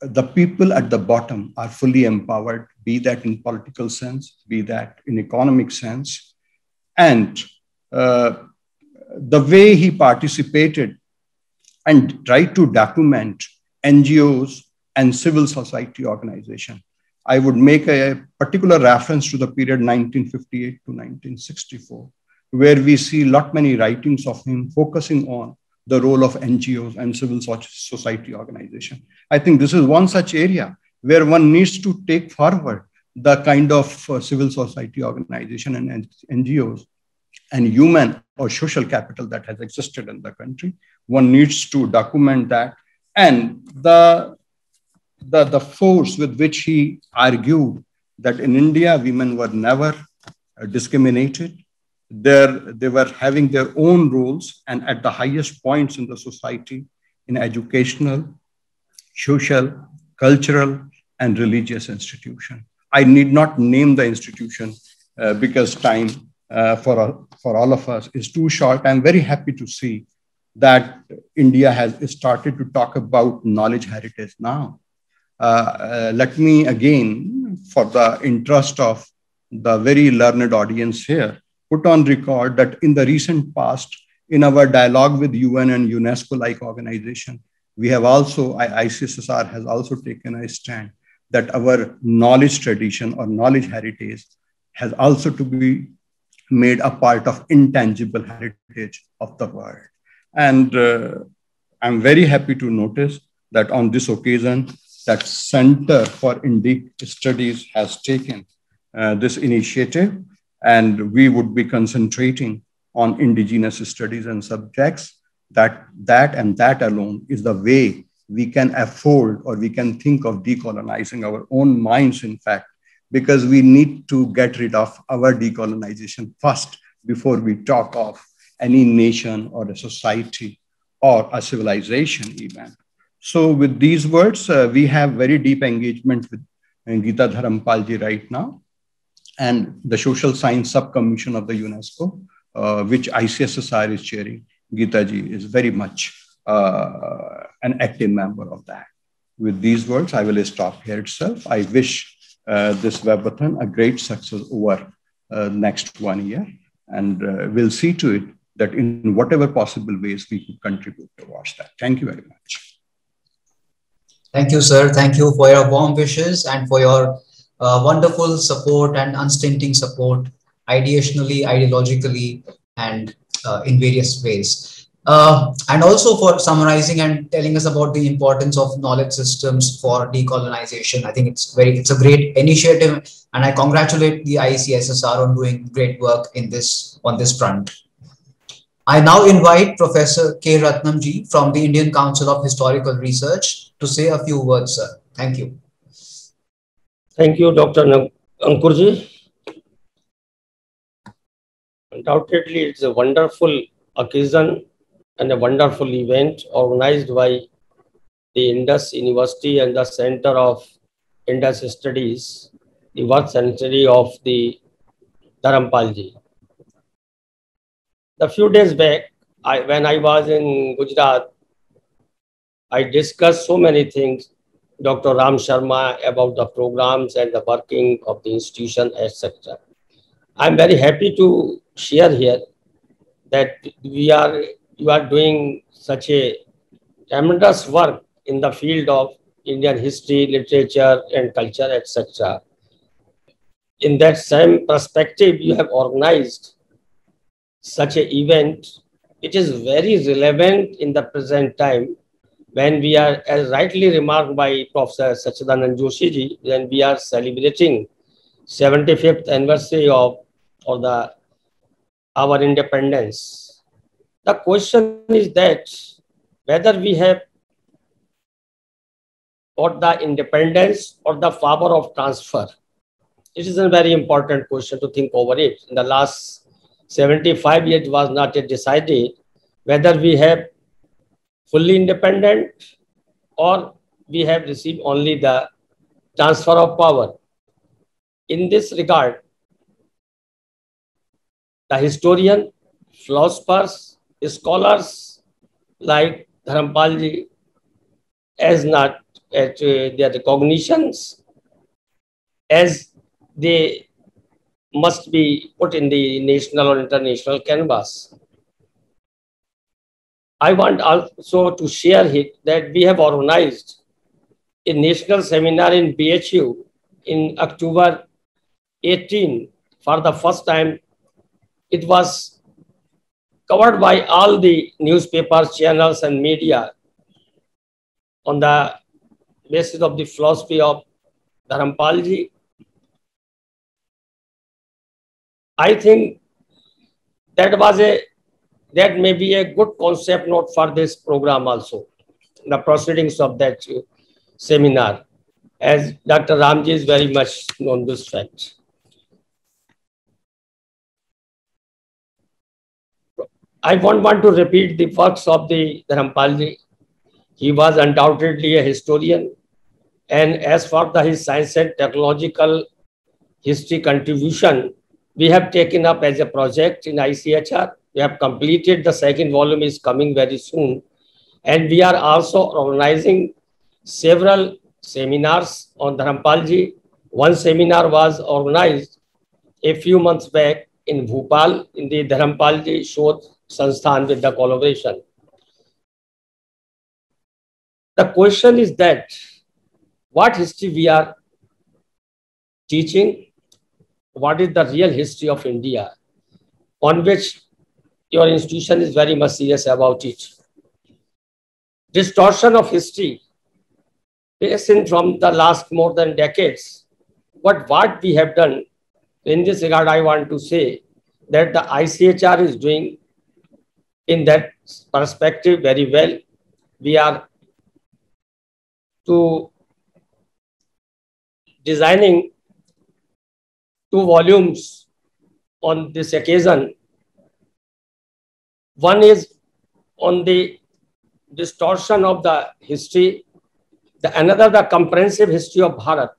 the people at the bottom are fully empowered, be that in political sense, be that in economic sense. And uh, the way he participated and tried to document NGOs and civil society organization I would make a particular reference to the period 1958 to 1964, where we see lot many writings of him focusing on the role of NGOs and civil society organization. I think this is one such area where one needs to take forward the kind of uh, civil society organization and NGOs and human or social capital that has existed in the country. One needs to document that. And the the, the force with which he argued that in India, women were never uh, discriminated. They're, they were having their own roles and at the highest points in the society in educational, social, cultural, and religious institution. I need not name the institution uh, because time uh, for, for all of us is too short. I'm very happy to see that India has started to talk about knowledge heritage now. Uh, uh, let me again, for the interest of the very learned audience here, put on record that in the recent past, in our dialogue with UN and UNESCO-like organization, we have also, ICSSR has also taken a stand that our knowledge tradition or knowledge heritage has also to be made a part of intangible heritage of the world. And uh, I'm very happy to notice that on this occasion, that Center for Indic Studies has taken uh, this initiative, and we would be concentrating on indigenous studies and subjects. That, that and that alone is the way we can afford or we can think of decolonizing our own minds, in fact, because we need to get rid of our decolonization first before we talk of any nation or a society or a civilization even. So with these words, uh, we have very deep engagement with uh, Geeta Dharampalji right now and the Social Science Subcommission of the UNESCO, uh, which ICSSR is chairing. Geeta ji is very much uh, an active member of that. With these words, I will stop here itself. I wish uh, this webathon a great success over uh, next one year, and we'll see to it that in whatever possible ways we can contribute towards that. Thank you very much. Thank you, sir. Thank you for your warm wishes and for your uh, wonderful support and unstinting support, ideationally, ideologically, and uh, in various ways. Uh, and also for summarizing and telling us about the importance of knowledge systems for decolonization. I think it's very, it's a great initiative, and I congratulate the ICSSR on doing great work in this on this front. I now invite Professor K. Ratnamji from the Indian Council of Historical Research to say a few words, sir. Thank you. Thank you, Dr. Ankurji. Undoubtedly, it's a wonderful occasion and a wonderful event organized by the Indus University and the Center of Indus Studies, the birth century of the Dharampalji. A few days back, I, when I was in Gujarat, I discussed so many things, Dr. Ram Sharma, about the programs and the working of the institution, etc. I'm very happy to share here that we are you are doing such a tremendous work in the field of Indian history, literature, and culture, etc. In that same perspective, you have organized such an event. It is very relevant in the present time when we are, as rightly remarked by Professor Sachidanand Joshi ji, when we are celebrating 75th anniversary of, of the our independence the question is that whether we have got the independence or the power of transfer. It is a very important question to think over it. In the last 75 years was not yet decided whether we have fully independent or we have received only the transfer of power. In this regard, the historian, philosophers, scholars like Dharampalji as not at uh, their recognitions as they must be put in the national or international canvas. I want also to share here that we have organized a national seminar in BHU in October 18 for the first time. It was covered by all the newspapers, channels, and media on the basis of the philosophy of Dharampalji. I think that was a that may be a good concept note for this program also, the proceedings of that uh, seminar, as Dr. Ramji is very much known this fact. I won't want to repeat the works of the Dharampalji. He was undoubtedly a historian. And as for the, his science and technological history contribution, we have taken up as a project in ICHR. We have completed the second volume is coming very soon. And we are also organizing several seminars on Dharampalji. One seminar was organized a few months back in Bhopal in the Dharampalji Shodh Sansthan with the collaboration. The question is that what history we are teaching, what is the real history of India, on which your institution is very much serious about it. distortion of history in from the last more than decades. But what we have done in this regard, I want to say that the ICHR is doing in that perspective very well. We are to designing two volumes on this occasion. One is on the distortion of the history, the another the comprehensive history of Bharat,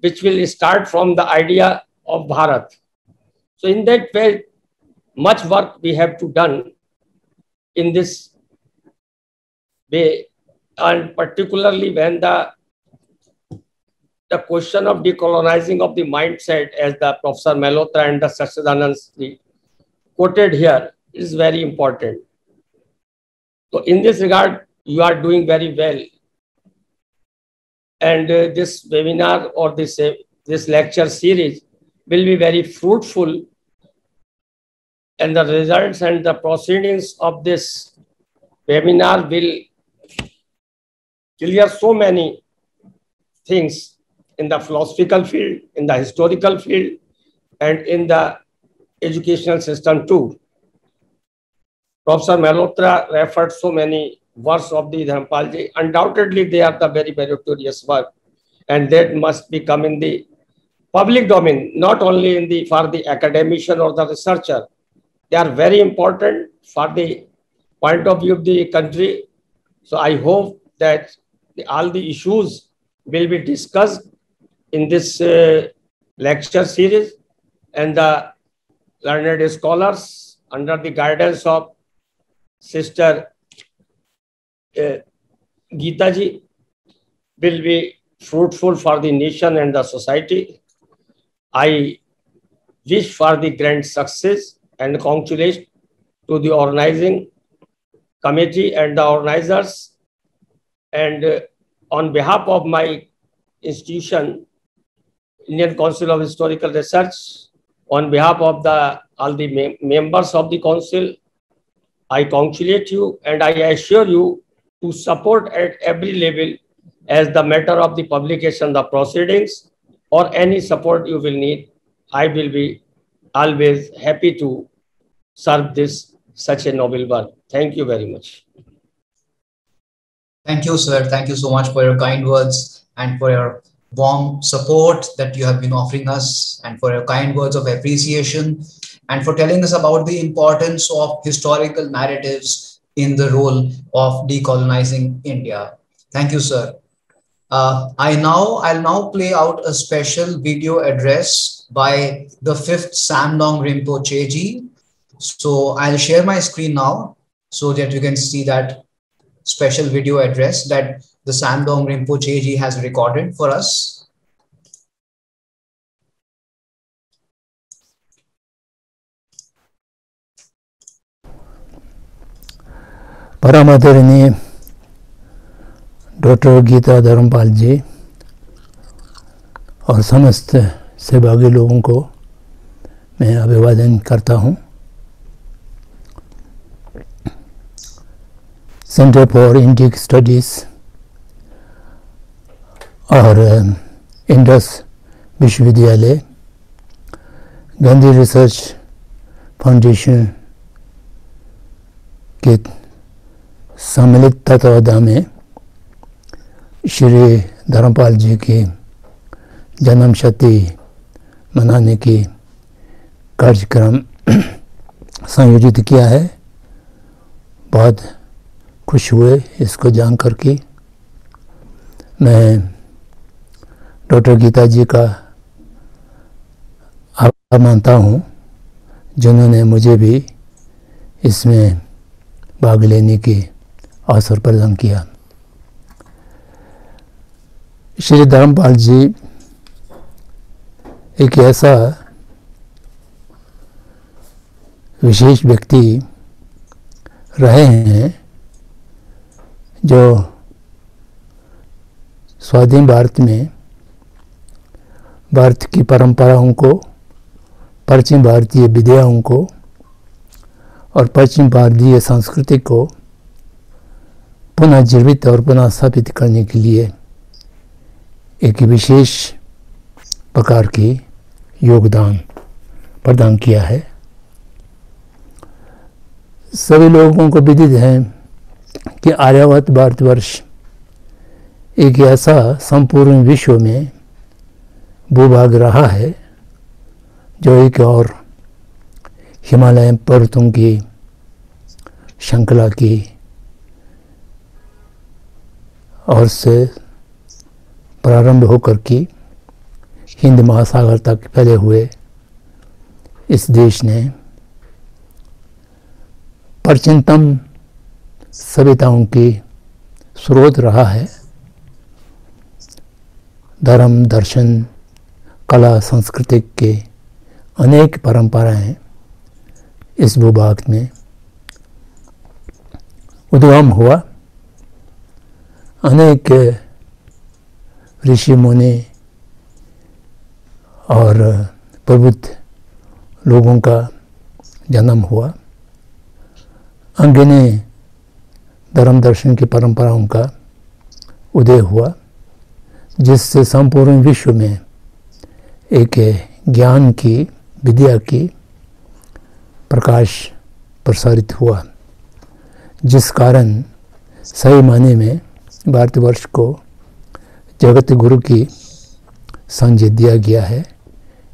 which will start from the idea of Bharat. So in that way, much work we have to done in this way, and particularly when the the question of decolonizing of the mindset, as the Professor Malhotra and the Sachidanand quoted here, is very important. So in this regard, you are doing very well. And uh, this webinar or this, uh, this lecture series will be very fruitful. And the results and the proceedings of this webinar will clear so many things in the philosophical field, in the historical field, and in the educational system too. Professor Malhotra referred so many works of the Dharampalji. Undoubtedly, they are the very meritorious work, and that must become in the public domain, not only in the for the academician or the researcher. They are very important for the point of view of the country. So I hope that the, all the issues will be discussed in this uh, lecture series and the learned scholars under the guidance of Sister uh, Geeta ji will be fruitful for the nation and the society. I wish for the grand success and congratulate to the organizing committee and the organizers. And uh, on behalf of my institution, Indian Council of Historical Research, on behalf of the all the mem members of the council, I congratulate you and I assure you to support at every level as the matter of the publication, the proceedings, or any support you will need. I will be always happy to serve this such a noble work. Thank you very much. Thank you, sir. Thank you so much for your kind words and for your warm support that you have been offering us and for your kind words of appreciation and for telling us about the importance of historical narratives in the role of decolonizing India. Thank you, sir. Uh, I now I'll now play out a special video address by the fifth Samdhong Rinpoche ji. So I'll share my screen now so that you can see that special video address that the Samdong Rinpoche ji has recorded for us. आदरणीय doctor Geeta Dharampal ji और समस्त सहभागी लोगों को मैं अभिवादन करता हूँ सेंटर फॉर इंडिक स्टडीज़ और इंडस विश्वविद्यालय, गांधी रिसर्च फाउंडेशन के सम्मिलित तत्वाधान में श्री धर्मपाल जी की जन्म शती मनाने की कार्यक्रम संयोजित किया है। बहुत खुश हुए इसको जान कर के मैं डॉक्टर गीता जी का आभार मानता हूँ, जिन्होंने मुझे भी इसमें भाग लेने के अवसर प्रदान किया। श्री धर्मपाल जी, एक ऐसा विशेष व्यक्ति रहे हैं जो स्वाधीन भारत में भारत की परंपराओं को, पश्चिम भारतीय विद्याओं को और पश्चिम भारतीय संस्कृति को पुनः जीवित और पुनः स्थापित करने के लिए एक विशेष प्रकार की योगदान प्रदान किया है। सभी लोगों को विदित है कि आर्यावत भारतवर्ष एक ऐसा संपूर्ण विश्व में भूभाग रहा है, जो एक और हिमालय पर्वतों की, श्रृंखला की और से प्रारंभ होकर के हिंद महासागर तक फैले हुए इस देश ने प्राचीनतम सभ्यताओं की स्रोत रहा है। धर्म, दर्शन कला संस्कृति के अनेक परंपराएँ इस भूभाग में उद्गम हुआ। अनेक ऋषि मुनि और प्रबुद्ध लोगों का जन्म हुआ। अंगने धर्म दर्शन की परंपराओं का उदय हुआ, जिससे संपूर्ण विश्व में एक ज्ञान की, विद्या की प्रकाश प्रसारित हुआ, जिस कारण सही माने में भारतवर्ष को जगत गुरु की संजय दिया गया है।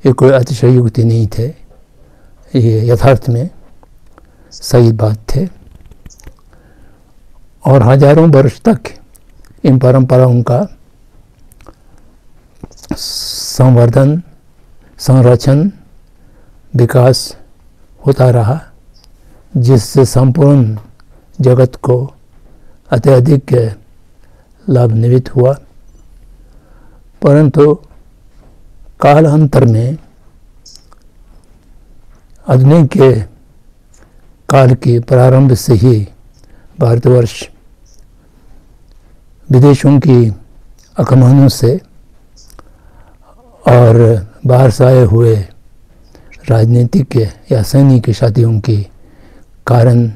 ये कोई अतिशयुक्ति नहीं थे। ये यथार्थ में सही बात थे और हज़ारों वर्ष तक इन परंपराओं का संवर्धन, संरक्षण, विकास होता रहा, जिससे संपूर्ण जगत को अत्यधिक लाभान्वित हुआ। परंतु कालांतर में आधुनिक के काल के प्रारंभ से ही भारतवर्ष विदेशों की आक्रमणों से और बाहर से आए हुए राजनीतिक या सैनिक शादियों के कारण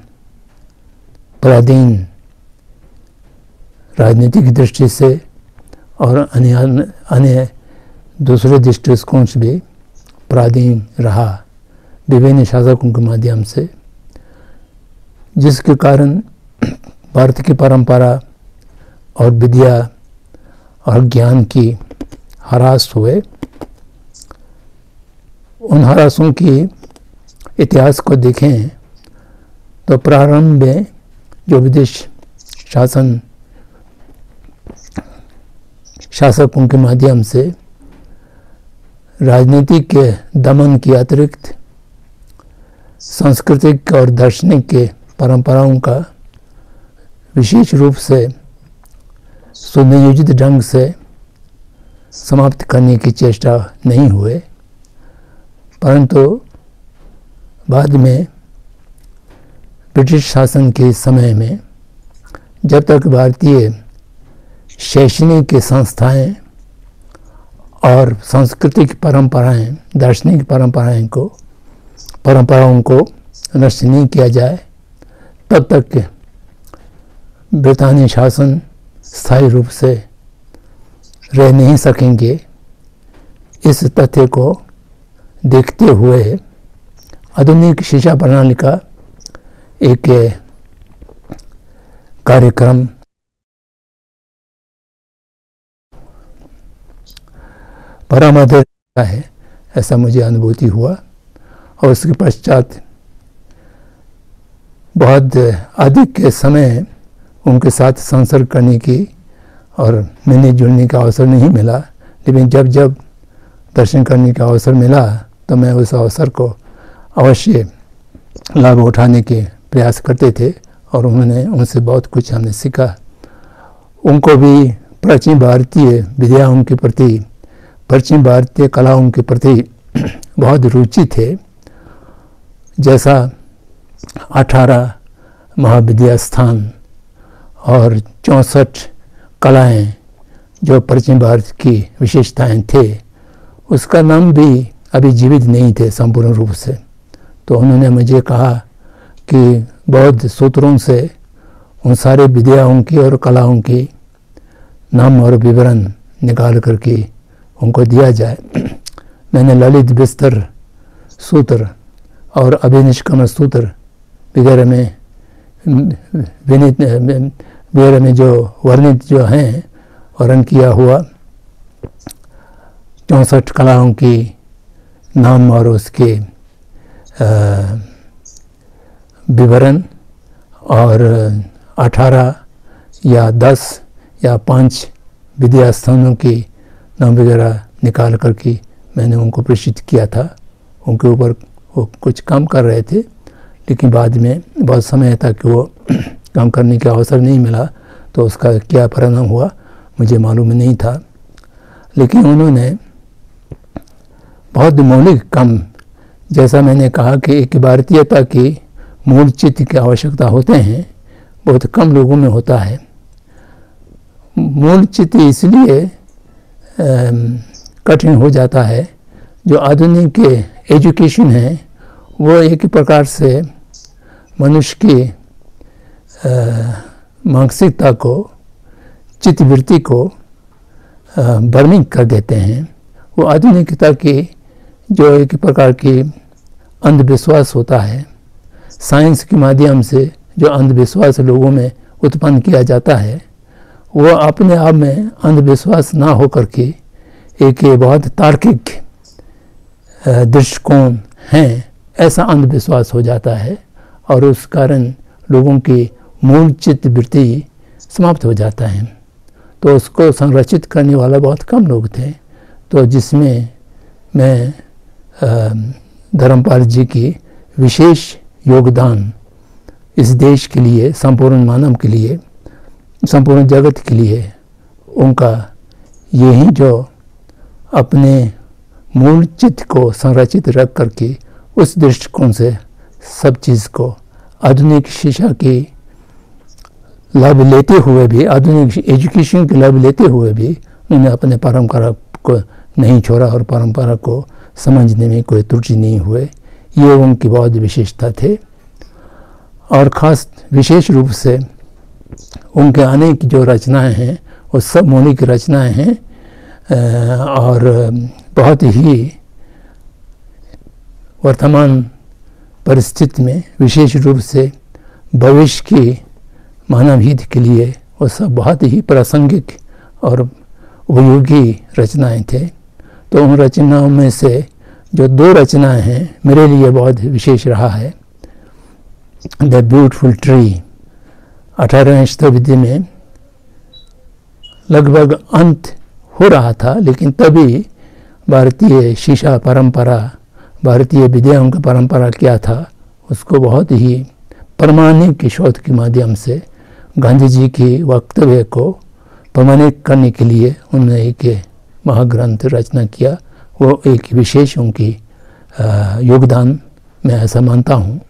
पराधीन राजनीतिक दृष्टि से और अन्य अन्य दूसरे दृष्टिकोण से भी पराधीन रहा विभिन्न शासकों के माध्यम से, जिसके कारण भारत की परंपरा और विद्या और ज्ञान की हरास हुए। उन हरासों की इतिहास को देखें तो प्रारंभ में जो विदेश शासन, शासकों के माध्यम से राजनीतिक के दमन की अतिरिक्त सांस्कृतिक और दार्शनिक के परंपराओं का विशेष रूप से सुनियोजित ढंग से समाप्त करने की चेष्टा नहीं हुए, परंतु बाद में ब्रिटिश शासन के समय में जब तक भारतीय शैक्षणिक संस्थाएँ और सांस्कृतिक परंपराएँ, दार्शनिक परंपराएँ को, परंपराओं को नष्ट नहीं किया जाए, तब तक ब्रितानी शासन स्थायी रूप से रह नहीं सकेंगे। इस तथ्य को देखते हुए आधुनिक शिक्षा प्रणाली का एक कार्यक्रम परामर्श है, ऐसा मुझे अनुभूति हुआ और उसके पश्चात बहुत अधिक समय उनके साथ संसर्ग करने की और मिलने जुलने का अवसर नहीं मिला। लेकिन जब जब दर्शन करने का अवसर मिला तो मैं उस अवसर को अवश्य लाभ उठाने के प्रयास करते थे और उन्होंने उनसे बहुत कुछ हमने सीखा। उनको भी प्राचीन भारतीय विद्याओं के प्रति, प्राचीन भारतीय कलाओं के प्रति बहुत रुचि थे। जैसा अठारह महाविद्या स्थान और चौंसठ कलाएँ जो प्राचीन भारत की विशेषताएँ थे, उसका नाम भी अभी जीवित नहीं थे संपूर्ण रूप से। तो उन्होंने मुझे कहा कि बौद्ध सूत्रों से उन सारे विद्याओं की और कलाओं की नाम और विवरण निकाल करके उनको दिया जाए। मैंने ललित बिस्तर सूत्र और अभिनिष्कम सूत्र वगैरह में विनित वगैरह में जो वर्णित जो हैं, वर्णन किया हुआ, चौंसठ कलाओं की नाम और उसके विवरण और अठारह या दस या पाँच विद्या स्थानों के नाम वगैरह निकाल करके मैंने उनको प्रेषित किया था। उनके ऊपर वो कुछ काम कर रहे थे, लेकिन बाद में बहुत समय तक वो काम करने का अवसर नहीं मिला तो उसका क्या परिणाम हुआ, मुझे मालूम नहीं था। लेकिन उन्होंने बहुत मौलिक काम, जैसा मैंने कहा कि एक भारतीयता की मूल चित्त की आवश्यकता होते हैं, बहुत कम लोगों में होता है। मूल चित्त इसलिए कठिन हो जाता है, जो आधुनिक एजुकेशन है, वो एक प्रकार से मनुष्य की मानसिकता को, चित्तवृत्ति को बर्निंग कर देते हैं। वो आधुनिकता की, जो एक प्रकार की अंधविश्वास होता है, साइंस के माध्यम से जो अंधविश्वास लोगों में उत्पन्न किया जाता है, वो अपने आप में अंधविश्वास ना होकर के एक बहुत तार्किक दृष्टिकोण हैं, ऐसा अंधविश्वास हो जाता है। और उस कारण लोगों की मूल चित्त वृत्ति समाप्त हो जाता है। तो उसको संरक्षित करने वाला बहुत कम लोग थे। तो जिसमें मैं धर्मपाल जी की विशेष योगदान इस देश के लिए, संपूर्ण मानव के लिए, संपूर्ण जगत के लिए, उनका यही जो अपने मूल चित्त को संरचित रख करके उस दृष्टिकोण से सब चीज़ को आधुनिक शिक्षा की लाभ लेते हुए भी, आधुनिक एजुकेशन के लाभ लेते हुए भी उन्होंने अपने परंपरा को नहीं छोड़ा और परंपरा को समझने में कोई त्रुटि नहीं हुए। ये उनकी बहुत विशेषता थे। और ख़ास विशेष रूप से उनके आने की जो रचनाएँ हैं, वो सब मौलिक रचनाएँ हैं और बहुत ही वर्तमान परिस्थिति में विशेष रूप से भविष्य की मानव हित के लिए वो सब बहुत ही प्रासंगिक और उपयोगी रचनाएँ थे। तो उन रचनाओं में से जो दो रचनाएँ हैं, मेरे लिए बहुत विशेष रहा है। द ब्यूटफुल ट्री अठारहवें शताब्दी में लगभग अंत हो रहा था, लेकिन तभी भारतीय शीशा परंपरा, भारतीय विद्याओं की परंपरा क्या था, उसको बहुत ही प्रमाणिक शोध के माध्यम से गांधी जी के वक्तव्य को प्रमाणित करने के लिए उन्होंने एक महाग्रंथ रचना किया। वो एक विशेष उनकी योगदान मैं ऐसा मानता हूँ।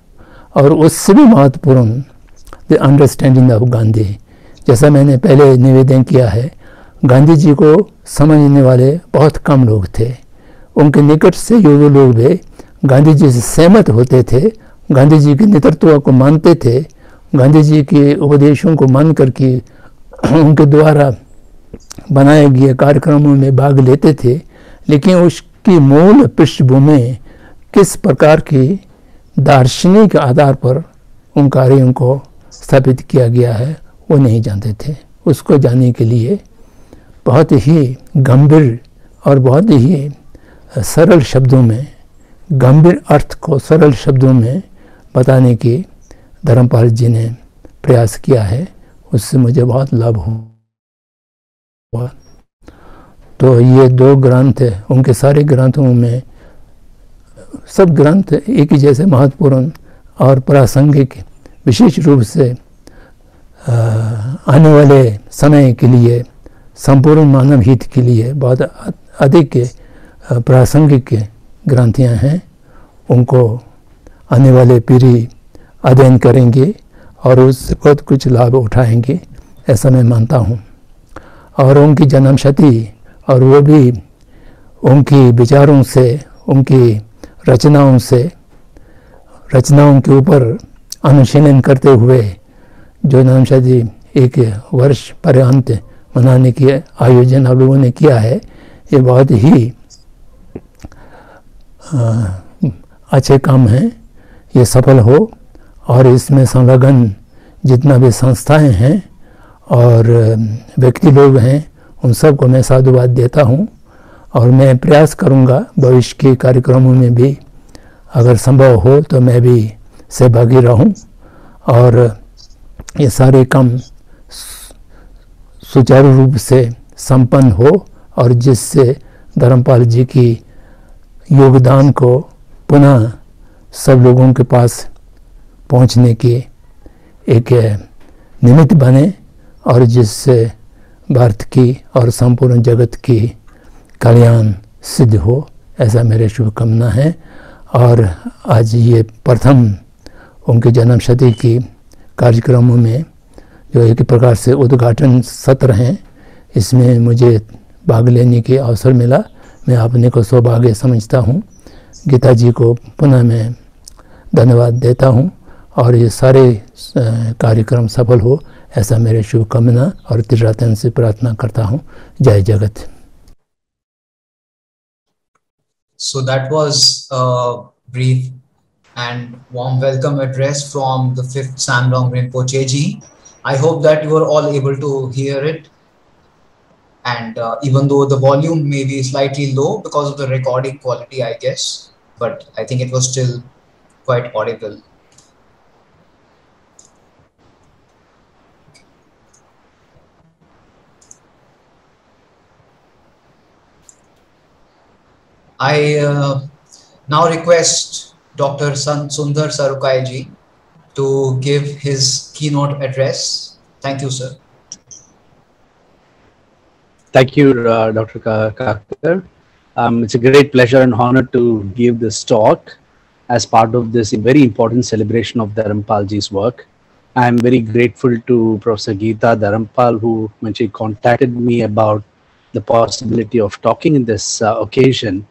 और उससे भी महत्वपूर्ण द अंडरस्टैंडिंग ऑफ़ गांधी जैसा मैंने पहले निवेदन किया है गांधी जी को समझने वाले बहुत कम लोग थे। उनके निकट से जो लोग भी गांधी जी से सहमत होते थे गांधी जी के नेतृत्व को मानते थे। गांधी जी के उपदेशों को मान करके उनके द्वारा बनाए गए कार्यक्रमों में भाग लेते थे, लेकिन उसकी मूल पृष्ठभूमि किस प्रकार की दार्शनिक आधार पर उन कार्यों को स्थापित किया गया है, वो नहीं जानते थे। उसको जानने के लिए बहुत ही गंभीर और बहुत ही सरल शब्दों में, गंभीर अर्थ को सरल शब्दों में बताने की धर्मपाल जी ने प्रयास किया है, उससे मुझे बहुत लाभ हुआ। तो ये दो ग्रंथ है, उनके सारे ग्रंथों में सब ग्रंथ एक ही जैसे महत्वपूर्ण और प्रासंगिक, विशेष रूप से आने वाले समय के लिए, संपूर्ण मानव हित के लिए बहुत अधिक प्रासंगिक ग्रंथियाँ हैं। उनको आने वाले पीढ़ी अध्ययन करेंगे और उससे बहुत कुछ लाभ उठाएँगे, ऐसा मैं मानता हूँ। और उनकी जन्म शती और वो भी उनकी विचारों से, उनकी रचनाओं से, रचनाओं के ऊपर अनुशीलन करते हुए जो नामशादी एक वर्ष पर्यंत मनाने की आयोजन आप लोगों ने किया है, ये बहुत ही अच्छे काम हैं, ये सफल हो। और इसमें संलग्न जितना भी संस्थाएँ हैं और व्यक्ति लोग हैं, उन सबको मैं साधुवाद देता हूँ और मैं प्रयास करूँगा भविष्य के कार्यक्रमों में भी अगर संभव हो तो मैं भी सहभागी रहूँ और ये सारे काम सुचारू रूप से संपन्न हो और जिससे धर्मपाल जी की योगदान को पुनः सब लोगों के पास पहुँचने की एक निमित्त बने और जिससे भारत की और संपूर्ण जगत की कल्याण सिद्ध हो, ऐसा मेरे शुभकामना है। और आज ये प्रथम उनके जन्म शती की कार्यक्रमों में जो एक प्रकार से उद्घाटन सत्र हैं, इसमें मुझे भाग लेने के अवसर मिला। मैं अपने को सौभाग्य समझता हूँ। गीता जी को पुनः मैं धन्यवाद देता हूँ। और ये सारे कार्यक्रम सफल हो ऐसा मेरे शुभकामना और त्रिरातन से प्रार्थना करता हूँ जय जगत So that was a brief and warm welcome address from the fifth Samdong Rinpoche ji. I hope that you are all able to hear it. And uh, even though the volume may be slightly low because of the recording quality, I guess, but I think it was still quite audible. I uh, now request Dr. Sundar Sarukkai ji to give his keynote address. Thank you, sir. Thank you, uh, Dr. Kakar. Um, it's a great pleasure and honor to give this talk as part of this very important celebration of Dharampalji's work. I'm very grateful to Professor Geeta Dharampal who when she contacted me about the possibility of talking in this uh, occasion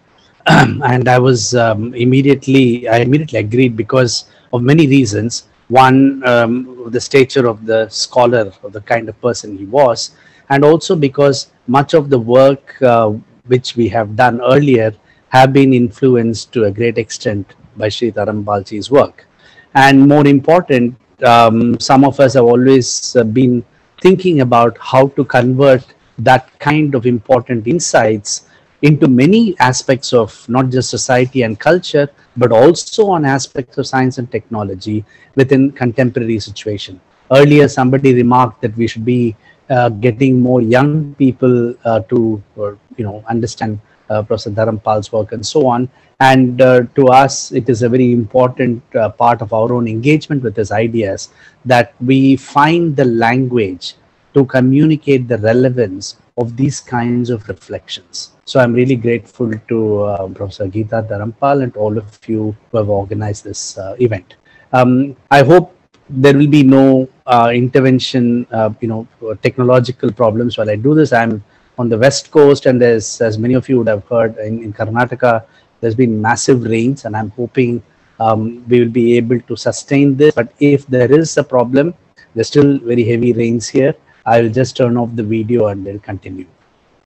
and I was um, immediately I immediately agreed because of many reasons. One, um, the stature of the scholar, of the kind of person he was, and also because much of the work uh, which we have done earlier have been influenced to a great extent by Sri Dharampalji's work. And more important, um, some of us have always uh, been thinking about how to convert that kind of important insights into many aspects of not just society and culture, but also on aspects of science and technology within contemporary situation. Earlier, somebody remarked that we should be uh, getting more young people uh, to, or, you know, understand uh, Professor Dharampal's work and so on. And uh, to us, it is a very important uh, part of our own engagement with his ideas that we find the language to communicate the relevance of these kinds of reflections. So I'm really grateful to uh, Professor Geeta Dharampal and all of you who have organized this uh, event. Um, I hope there will be no uh, intervention, uh, you know, technological problems while I do this. I'm on the west coast and there's, as many of you would have heard in, in Karnataka, there's been massive rains and I'm hoping um, we will be able to sustain this. But if there is a problem, there's still very heavy rains here. I will just turn off the video and then continue.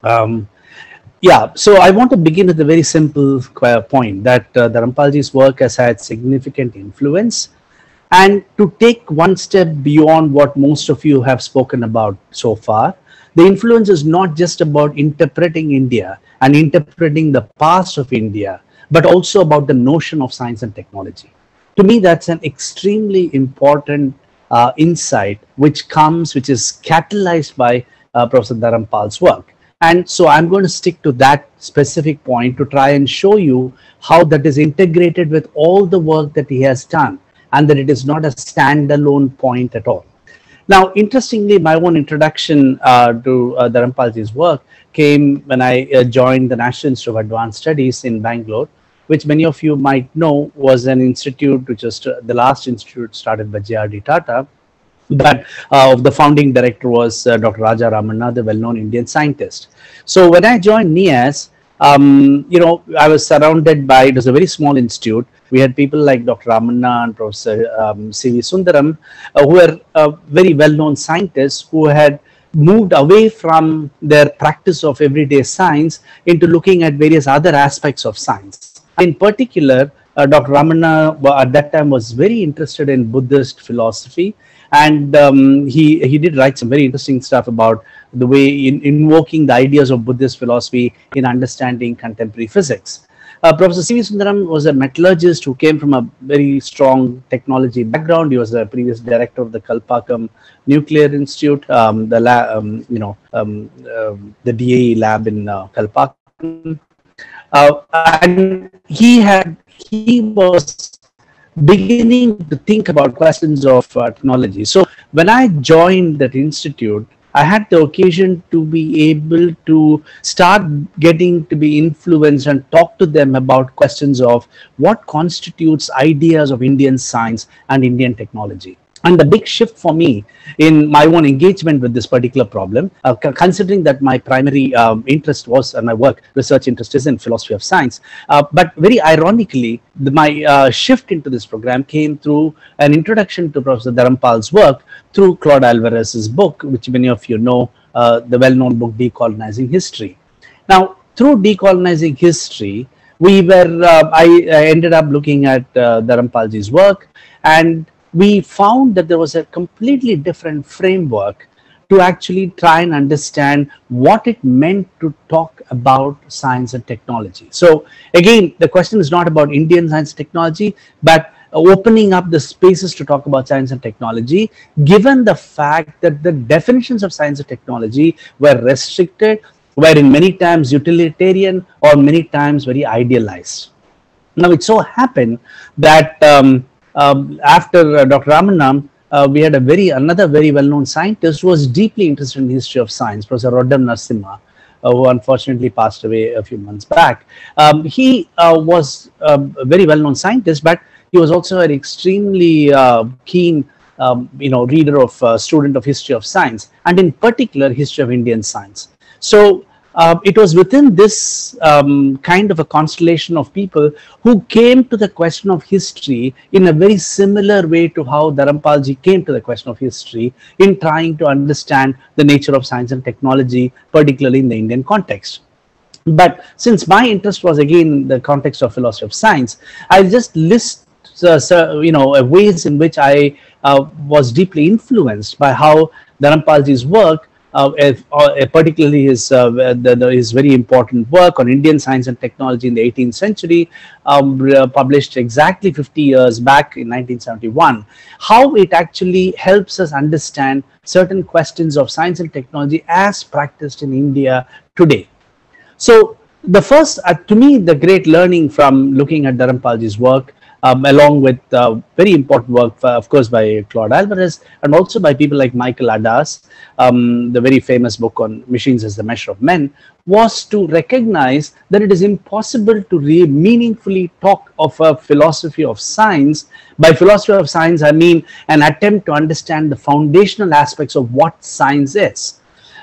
Um, yeah, so I want to begin with a very simple point that uh, the work has had significant influence. And to take one step beyond what most of you have spoken about so far, the influence is not just about interpreting India and interpreting the past of India, but also about the notion of science and technology. To me, that's an extremely important uh, insight which comes, which is catalyzed by uh, Professor Dharampal's work. And so I'm going to stick to that specific point to try and show you how that is integrated with all the work that he has done and that it is not a standalone point at all. Now, interestingly, my own introduction uh, to uh, Dharampalji's work came when I uh, joined the National Institute of Advanced Studies in Bangalore, which many of you might know was an institute which was the last institute started by J.R.D. Tata, but uh, the founding director was uh, Dr. Raja Ramanna, the well-known Indian scientist. So when I joined NIAS, um, you know, I was surrounded by, it was a very small institute, We had people like Dr. Ramanna and Professor um, C.V. Sundaram, uh, who were uh, very well-known scientists who had moved away from their practice of everyday science into looking at various other aspects of science. In particular, uh, Dr. Ramanna at that time was very interested in Buddhist philosophy and um, he he did write some very interesting stuff about the way in invoking the ideas of Buddhist philosophy in understanding contemporary physics. Uh, Professor C.V. Sundaram was a metallurgist who came from a very strong technology background. He was a previous director of the Kalpakkam Nuclear Institute, um, the lab, um, you know, um, uh, the DAE lab in uh, Kalpakkam. Uh, and he had he was beginning to think about questions of uh, technology. So when I joined that institute, I had the occasion to be able to start getting to be influenced and talk to them about questions of what constitutes ideas of Indian science and Indian technology and the big shift for me in my own engagement with this particular problem, uh, considering that my primary um, interest was and my work research interest is in philosophy of science, uh, but very ironically, the, my uh, shift into this program came through an introduction to Professor Dharampal's work through Claude Alvares's book, which many of you know, uh, the well-known book Decolonizing History. Now, through decolonizing history, we were uh, I, ended up looking at uh, work and we found that there was a completely different framework to actually try and understand what it meant to talk about science and technology. So again, the question is not about Indian science and technology, but opening up the spaces to talk about science and technology, given the fact that the definitions of science and technology were restricted, were in many times utilitarian or many times very idealized. Now, it so happened that um, um, after uh, Dr. Ramanam, uh, we had a very another very well-known scientist who was deeply interested in the history of science, Professor Roddam Narasimha, uh, who unfortunately passed away a few months back. Um, he uh, was um, a very well-known scientist, but he was also an extremely uh, keen, um, you know, reader of uh, student of history of science, and in particular history of Indian science. So uh, it was within this um, kind of a constellation of people who came to the question of history in a very similar way to how Dharampalji came to the question of history in trying to understand the nature of science and technology, particularly in the Indian context. But since my interest was again in the context of philosophy of science, I'll just list uh, you know ways in which I uh, was deeply influenced by how Dharampalji's work uh, uh, particularly his, uh, the, the, his very important work on Indian science and technology in the 18th century, um, published exactly 50 years back in 1971, how it actually helps us understand certain questions of science and technology as practiced in India today. So the first, uh, to me, the great learning from looking at Dharampalji's work um, along with uh, very important work, uh, of course, by Claude Alvares and also by people like Michael Adas, um, the very famous book on machines as the measure of men, was to recognize that it is impossible to meaningfully talk of a philosophy of science. By philosophy of science, I mean an attempt to understand the foundational aspects of what science is.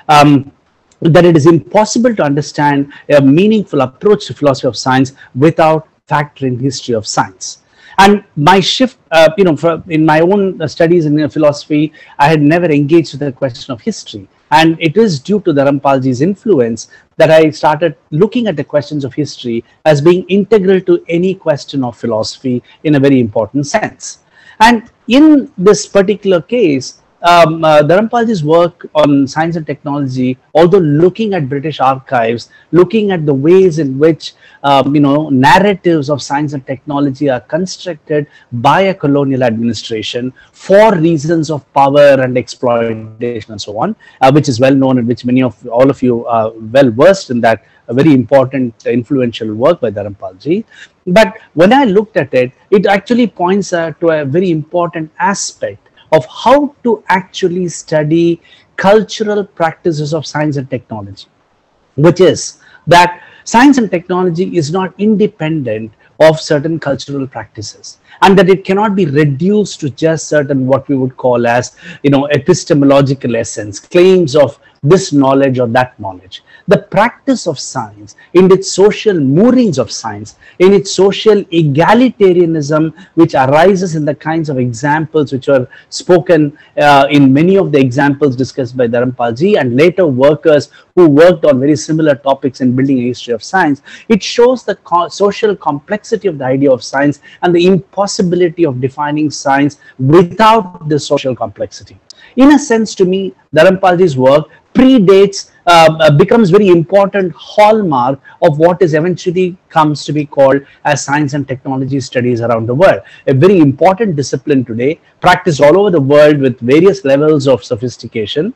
Um, that it is impossible to understand a meaningful approach to philosophy of science without factoring history of science and my shift uh, you know for, in my own studies in philosophy i had never engaged with the question of history and it is due to Dharampalji's influence that I started looking at the questions of history as being integral to any question of philosophy in a very important sense. And in this particular case, um, uh, Dharampalji's work on science and technology, although looking at British archives, looking at the ways in which um, you know narratives of science and technology are constructed by a colonial administration for reasons of power and exploitation and so on, uh, which is well known and which many of all of you are well versed in that very important influential work by Dharampalji. But when I looked at it, it actually points uh, to a very important aspect of how to actually study cultural practices of science and technology, which is that science and technology is not independent of certain cultural practices and that it cannot be reduced to just certain what we would call as you know epistemological essence claims of this knowledge or that knowledge. The practice of science, in its social moorings of science, in its social egalitarianism, which arises in the kinds of examples which are spoken uh, in many of the examples discussed by Dharampalji and later workers who worked on very similar topics in building a history of science, it shows the co social complexity of the idea of science and the impossibility of defining science without the social complexity. In a sense, to me, Dharampalji's work predates, uh, uh, becomes very important hallmark of what is eventually comes to be called as science and technology studies around the world. A very important discipline today, practiced all over the world with various levels of sophistication.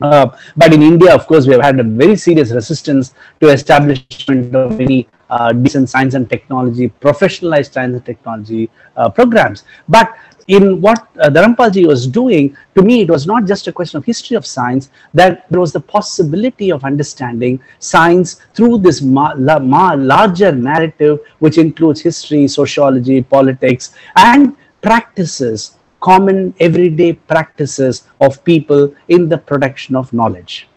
Uh, but in India, of course, we have had a very serious resistance to establishment of any uh, decent science and technology, professionalized science and technology uh, programs. But in what uh, Dharampalji was doing, to me, it was not just a question of history of science, that there was the possibility of understanding science through this ma la ma larger narrative, which includes history, sociology, politics, and practices, common everyday practices of people in the production of knowledge.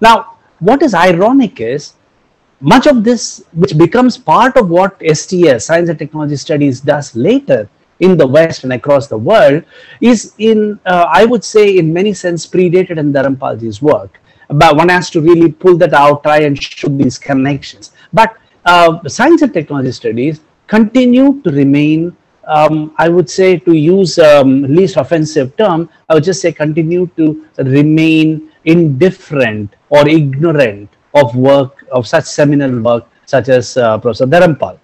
Now, what is ironic is much of this, which becomes part of what STS, Science and Technology Studies, does later, in the West and across the world is in, uh, I would say, in many sense predated in Dharampalji's work. But one has to really pull that out, try and show these connections. But uh, science and technology studies continue to remain, um, I would say, to use um, least offensive term, I would just say continue to remain indifferent or ignorant of work, of such seminal work such as uh, Professor Dharampal.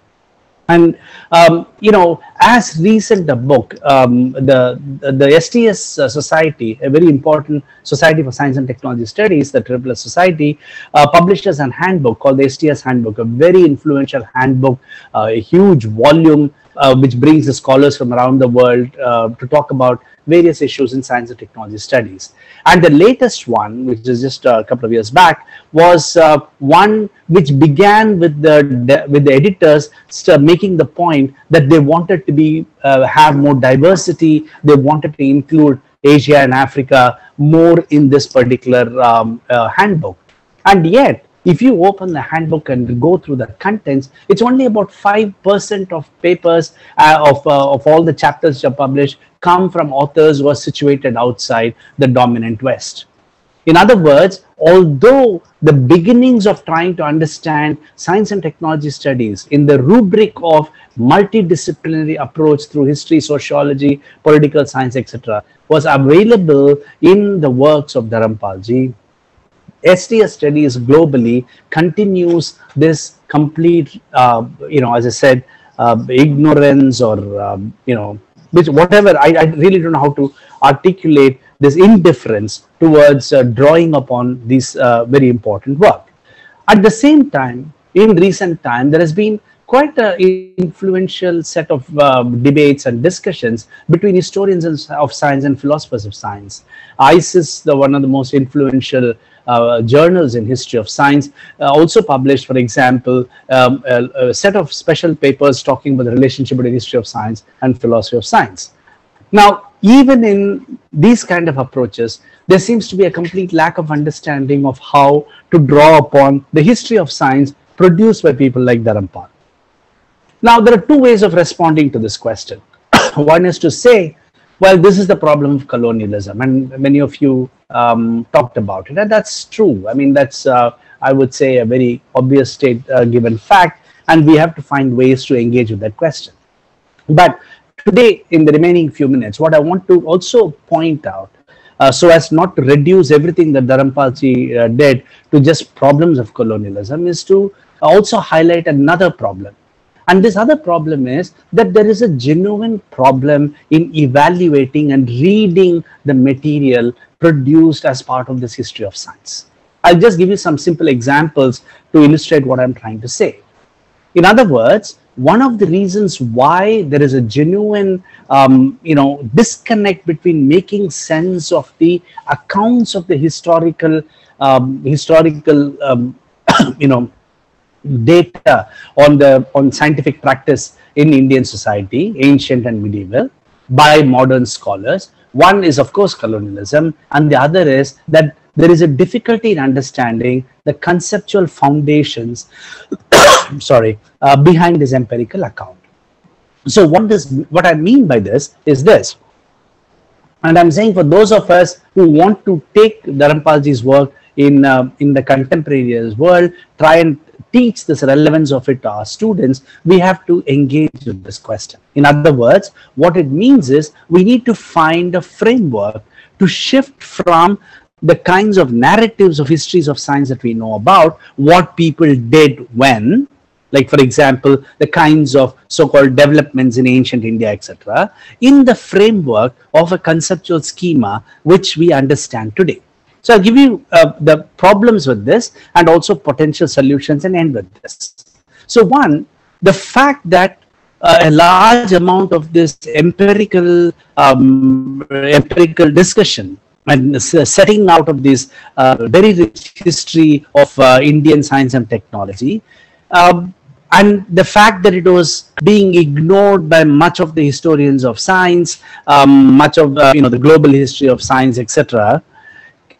And um, you know, as recent a book, um, the the STS uh, Society, a very important Society for Science and Technology Studies, the Triple S Society, uh, published an handbook called the STS Handbook, a very influential handbook, uh, a huge volume which brings the scholars from around the world uh, to talk about various issues in science and technology studies. And the latest one, which is just a couple of years back, was uh, one which began with the, with the editors making the point that they wanted to be uh, have more diversity. They wanted to include Asia and Africa more in this particular um, uh, handbook. And yet, if you open the handbook and go through the contents, it's only about 5% of papers uh, of, uh, of all the chapters are published come from authors who are situated outside the dominant West. In other words, although the beginnings of trying to understand science and technology studies in the rubric of multidisciplinary approach through history, sociology, political science, etc., was available in the works of Dharampalji, STS studies globally continues this complete, uh, you know, as I said, uh, ignorance or, um, you know, which whatever, I, I, really don't know how to articulate this indifference towards uh, drawing upon this uh, very important work. At the same time, in recent time, there has been quite an influential set of um, debates and discussions between historians of science and philosophers of science. ISIS, the one of the most influential journals in history of science, uh, also published, for example, um, a, a, set of special papers talking about the relationship between history of science and philosophy of science. Now, even in these kind of approaches, there seems to be a complete lack of understanding of how to draw upon the history of science produced by people like Dharampal. Now, there are two ways of responding to this question. One is to say, well, this is the problem of colonialism, and many of you um, talked about it, and that's true. I mean, that's, uh, I would say, a very obvious state uh, given fact, and we have to find ways to engage with that question. But today, in the remaining few minutes, what I want to also point out uh, so as not to reduce everything that Dharampalji uh, did to just problems of colonialism is to also highlight another problem and this other problem is that there is a genuine problem in evaluating and reading the material produced as part of this history of science. I'll just give you some simple examples to illustrate what I'm trying to say. In other words, one of the reasons why there is a genuine um, you know disconnect between making sense of the accounts of the historical um, historical um, you know data on the on scientific practice in Indian society, ancient and medieval, by modern scholars. One is, of course, colonialism, and the other is that there is a difficulty in understanding the conceptual foundations, sorry, uh, behind this empirical account. So what this, what I mean by this is this. And I'm saying for those of us who want to take Dharampalji's work in, uh, in the contemporary world, try and teach this relevance of it to our students, we have to engage with this question. In other words, what it means is we need to find a framework to shift from the kinds of narratives of histories of science that we know about, what people did when, like for example, the kinds of so-called developments in ancient India, etc., in the framework of a conceptual schema which we understand today. So I'll give you uh, the problems with this and also potential solutions and end with this. So one, the fact that uh, a large amount of this empirical um, empirical discussion and setting out of this uh, very rich history of uh, Indian science and technology um, and the fact that it was being ignored by much of the historians of science, um, much of uh, you know the global history of science, etc.,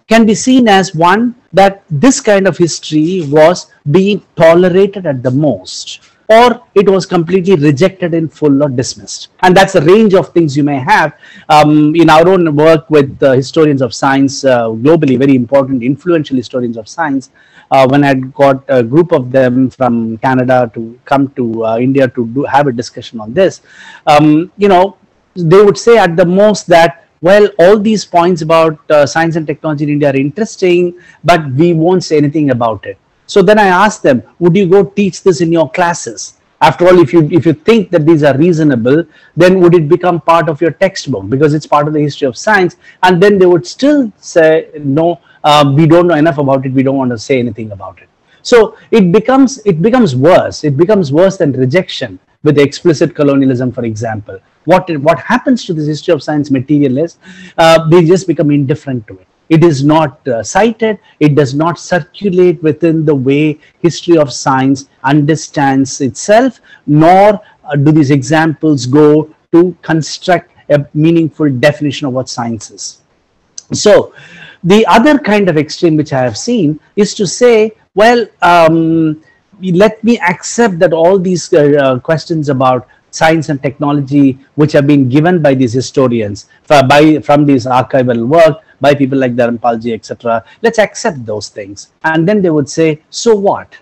can be seen as one that this kind of history was being tolerated at the most or it was completely rejected in full or dismissed. And that's a range of things you may have. Um, in our own work with historians of science uh, globally, very important, influential historians of science, uh, when I got a group of them from Canada to come to uh, India to do, have a discussion on this, um, you know, they would say at the most that well, all these points about uh, science and technology in India are interesting, but we won't say anything about it. So then I asked them, would you go teach this in your classes? After all, if you if you think that these are reasonable, then would it become part of your textbook because it's part of the history of science? And then they would still say, no, uh, we don't know enough about it. We don't want to say anything about it. So it becomes it becomes worse. It becomes worse than rejection with explicit colonialism, for example. What what happens to this history of science material is uh, they just become indifferent to it. It is not uh, cited. It does not circulate within the way history of science understands itself, nor uh, do these examples go to construct a meaningful definition of what science is. So, the other kind of extreme which I have seen is to say, well, um, let me accept that all these uh, uh questions about science and technology which have been given by these historians by from this archival work by people like Dharampalji, etc. Let's accept those things. And then they would say, so what?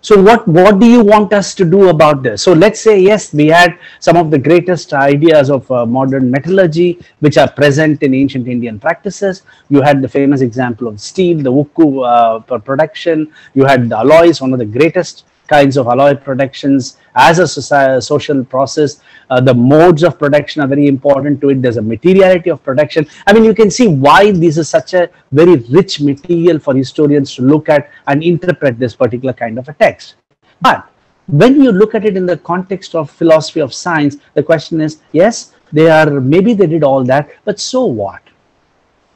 So what, what do you want us to do about this? So let's say, yes, we had some of the greatest ideas of uh, modern metallurgy, which are present in ancient Indian practices. You had the famous example of steel, the Ukku uh, production. You had the alloys, one of the greatest kinds of alloy productions as a society, social process. Uh, the modes of production are very important to it. There's a materiality of production. I mean, you can see why this is such a very rich material for historians to look at and interpret this particular kind of a text. But when you look at it in the context of philosophy of science, the question is, yes, they are, maybe they did all that, but so what?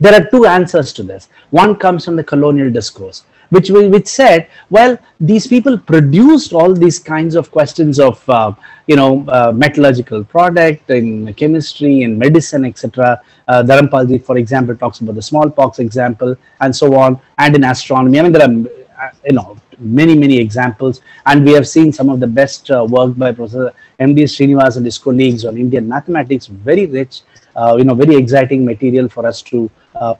There are two answers to this. One comes from the colonial discourse which which said, well, these people produced all these kinds of questions of uh, you know uh, metallurgical product in chemistry and medicine, etc. Uh, Dharampalji, for example, talks about the smallpox example and so on, and in astronomy. I mean, there are uh, you know many many examples, and we have seen some of the best uh, work by Professor M.D. Srinivas and his colleagues on Indian mathematics. Very rich, uh, you know, very exciting material for us to uh,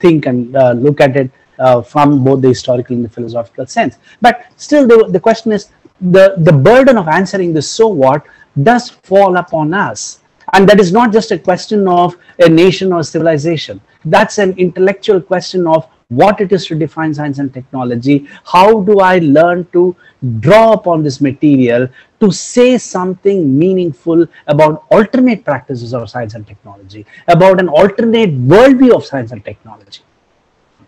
think and look at it uh, from both the historical and the philosophical sense. But still, the, the question is the, the burden of answering the so what does fall upon us. And that is not just a question of a nation or civilization. That's an intellectual question of what it is to define science and technology. How do I learn to draw upon this material to say something meaningful about alternate practices of science and technology, about an alternate worldview of science and technology?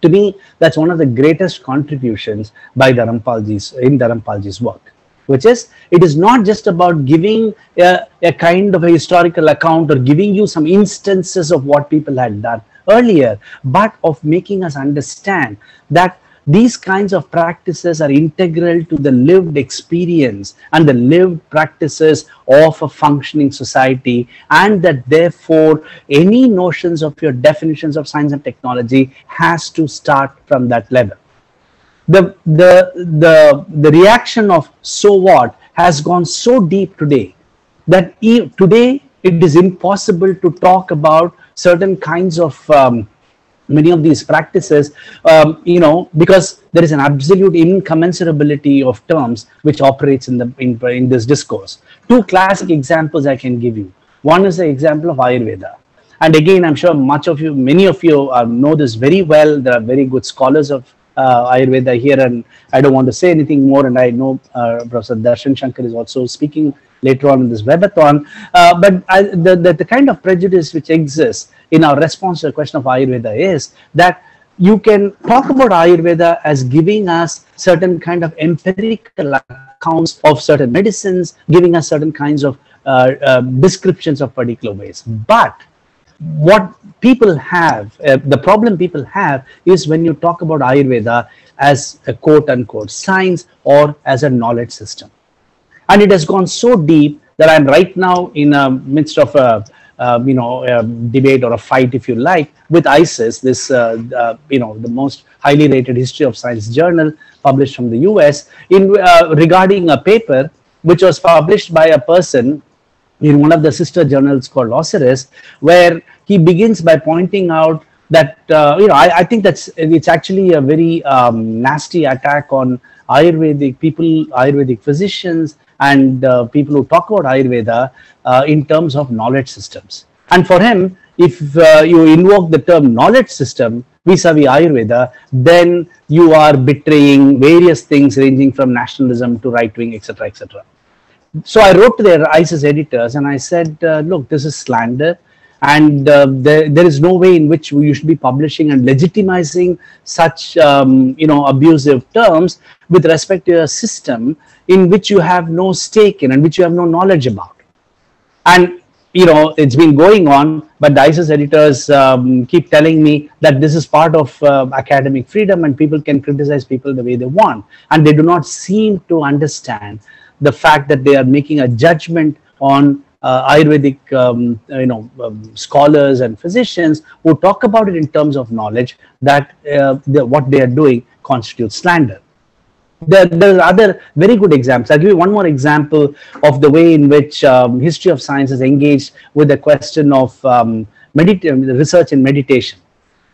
To me, that's one of the greatest contributions by Dharampalji's in Dharampalji's work, which is it is not just about giving a, a kind of a historical account or giving you some instances of what people had done earlier, but of making us understand that these kinds of practices are integral to the lived experience and the lived practices of a functioning society and that therefore any notions of your definitions of science and technology has to start from that level. The the the the reaction of so what has gone so deep today that e- today it is impossible to talk about certain kinds of um, many of these practices um, you know because there is an absolute incommensurability of terms which operates in the in, in this discourse. Two classic examples i can give you. One is the example of ayurveda. And again i'm sure much of you many of you uh, know this very well. There are very good scholars of uh, ayurveda here and i don't want to say anything more and i know uh, professor darshan shankar is also speaking later on in this webathon. Uh, but I, the, the, the kind of prejudice which exists in our response to the question of Ayurveda is that you can talk about Ayurveda as giving us certain kind of empirical accounts of certain medicines, giving us certain kinds of uh, uh, descriptions of particular ways. But what people have, uh, the problem people have is when you talk about Ayurveda as a quote unquote science or as a knowledge system and it has gone so deep that I'm right now in the midst of a you know a debate or a fight, if you like, with ISIS, this uh, uh, you know the most highly rated history of science journal published from the U.S. in uh, regarding a paper which was published by a person in one of the sister journals called Osiris, where he begins by pointing out that uh, you know I, I, think that's it's actually a very um, nasty attack on Ayurvedic people, Ayurvedic physicians, and uh, people who talk about Ayurveda uh, in terms of knowledge systems. And for him, if uh, you invoke the term knowledge system vis-a-vis Ayurveda, then you are betraying various things ranging from nationalism to right-wing, etc., etc. So I wrote to their ISIS editors and I said, uh, look, this is slander and uh, there, there is no way in which you should be publishing and legitimizing such um, you know abusive terms with respect to a system in which you have no stake in and which you have no knowledge about and you know it's been going on but the isis editors um, keep telling me that this is part of uh, academic freedom and people can criticize people the way they want and they do not seem to understand the fact that they are making a judgment on uh, Ayurvedic, um, you know, um, scholars and physicians who talk about it in terms of knowledge that uh, the, what they are doing constitutes slander. There, there are other very good examples. I'll give you one more example of the way in which um, history of science is engaged with the question of um, research in meditation.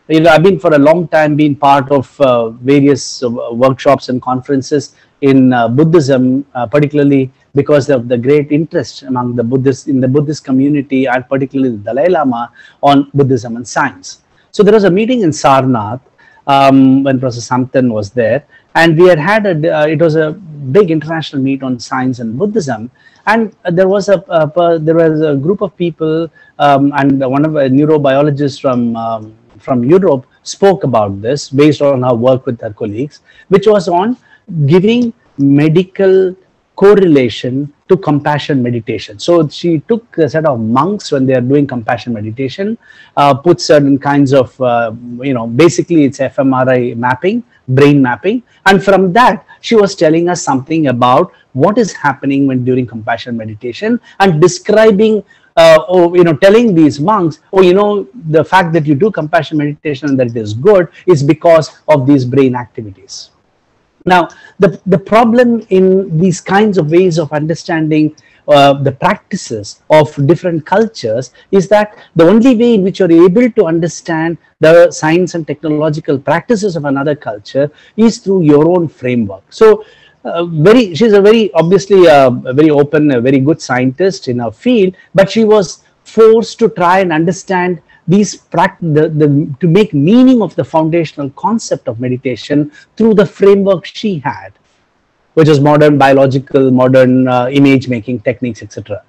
You know, I've been for a long time been part of uh, various uh, workshops and conferences in uh, Buddhism, uh, particularly because of the great interest among the Buddhists in the Buddhist community and particularly the Dalai Lama on Buddhism and science. So there was a meeting in Sarnath um, when Professor Samten was there, and we had had a uh, it was a big international meet on science and Buddhism, and there was a uh, there was a group of people um, and one of a neurobiologist from um, from Europe spoke about this based on her work with her colleagues, which was on giving medical correlation to compassion meditation. So she took a set of monks when they are doing compassion meditation, uh, put certain kinds of, uh, you know, basically it's fMRI mapping, brain mapping. And from that, she was telling us something about what is happening when during compassion meditation and describing uh, or you know telling these monks oh you know the fact that you do compassion meditation and that it is good is because of these brain activities now, the, the problem in these kinds of ways of understanding uh, the practices of different cultures is that the only way in which you're able to understand the science and technological practices of another culture is through your own framework. So, uh, very she's a very obviously a, a very open, a very good scientist in her field, but she was forced to try and understand these the, the, to make meaning of the foundational concept of meditation through the framework she had which is modern biological modern uh, image making techniques etc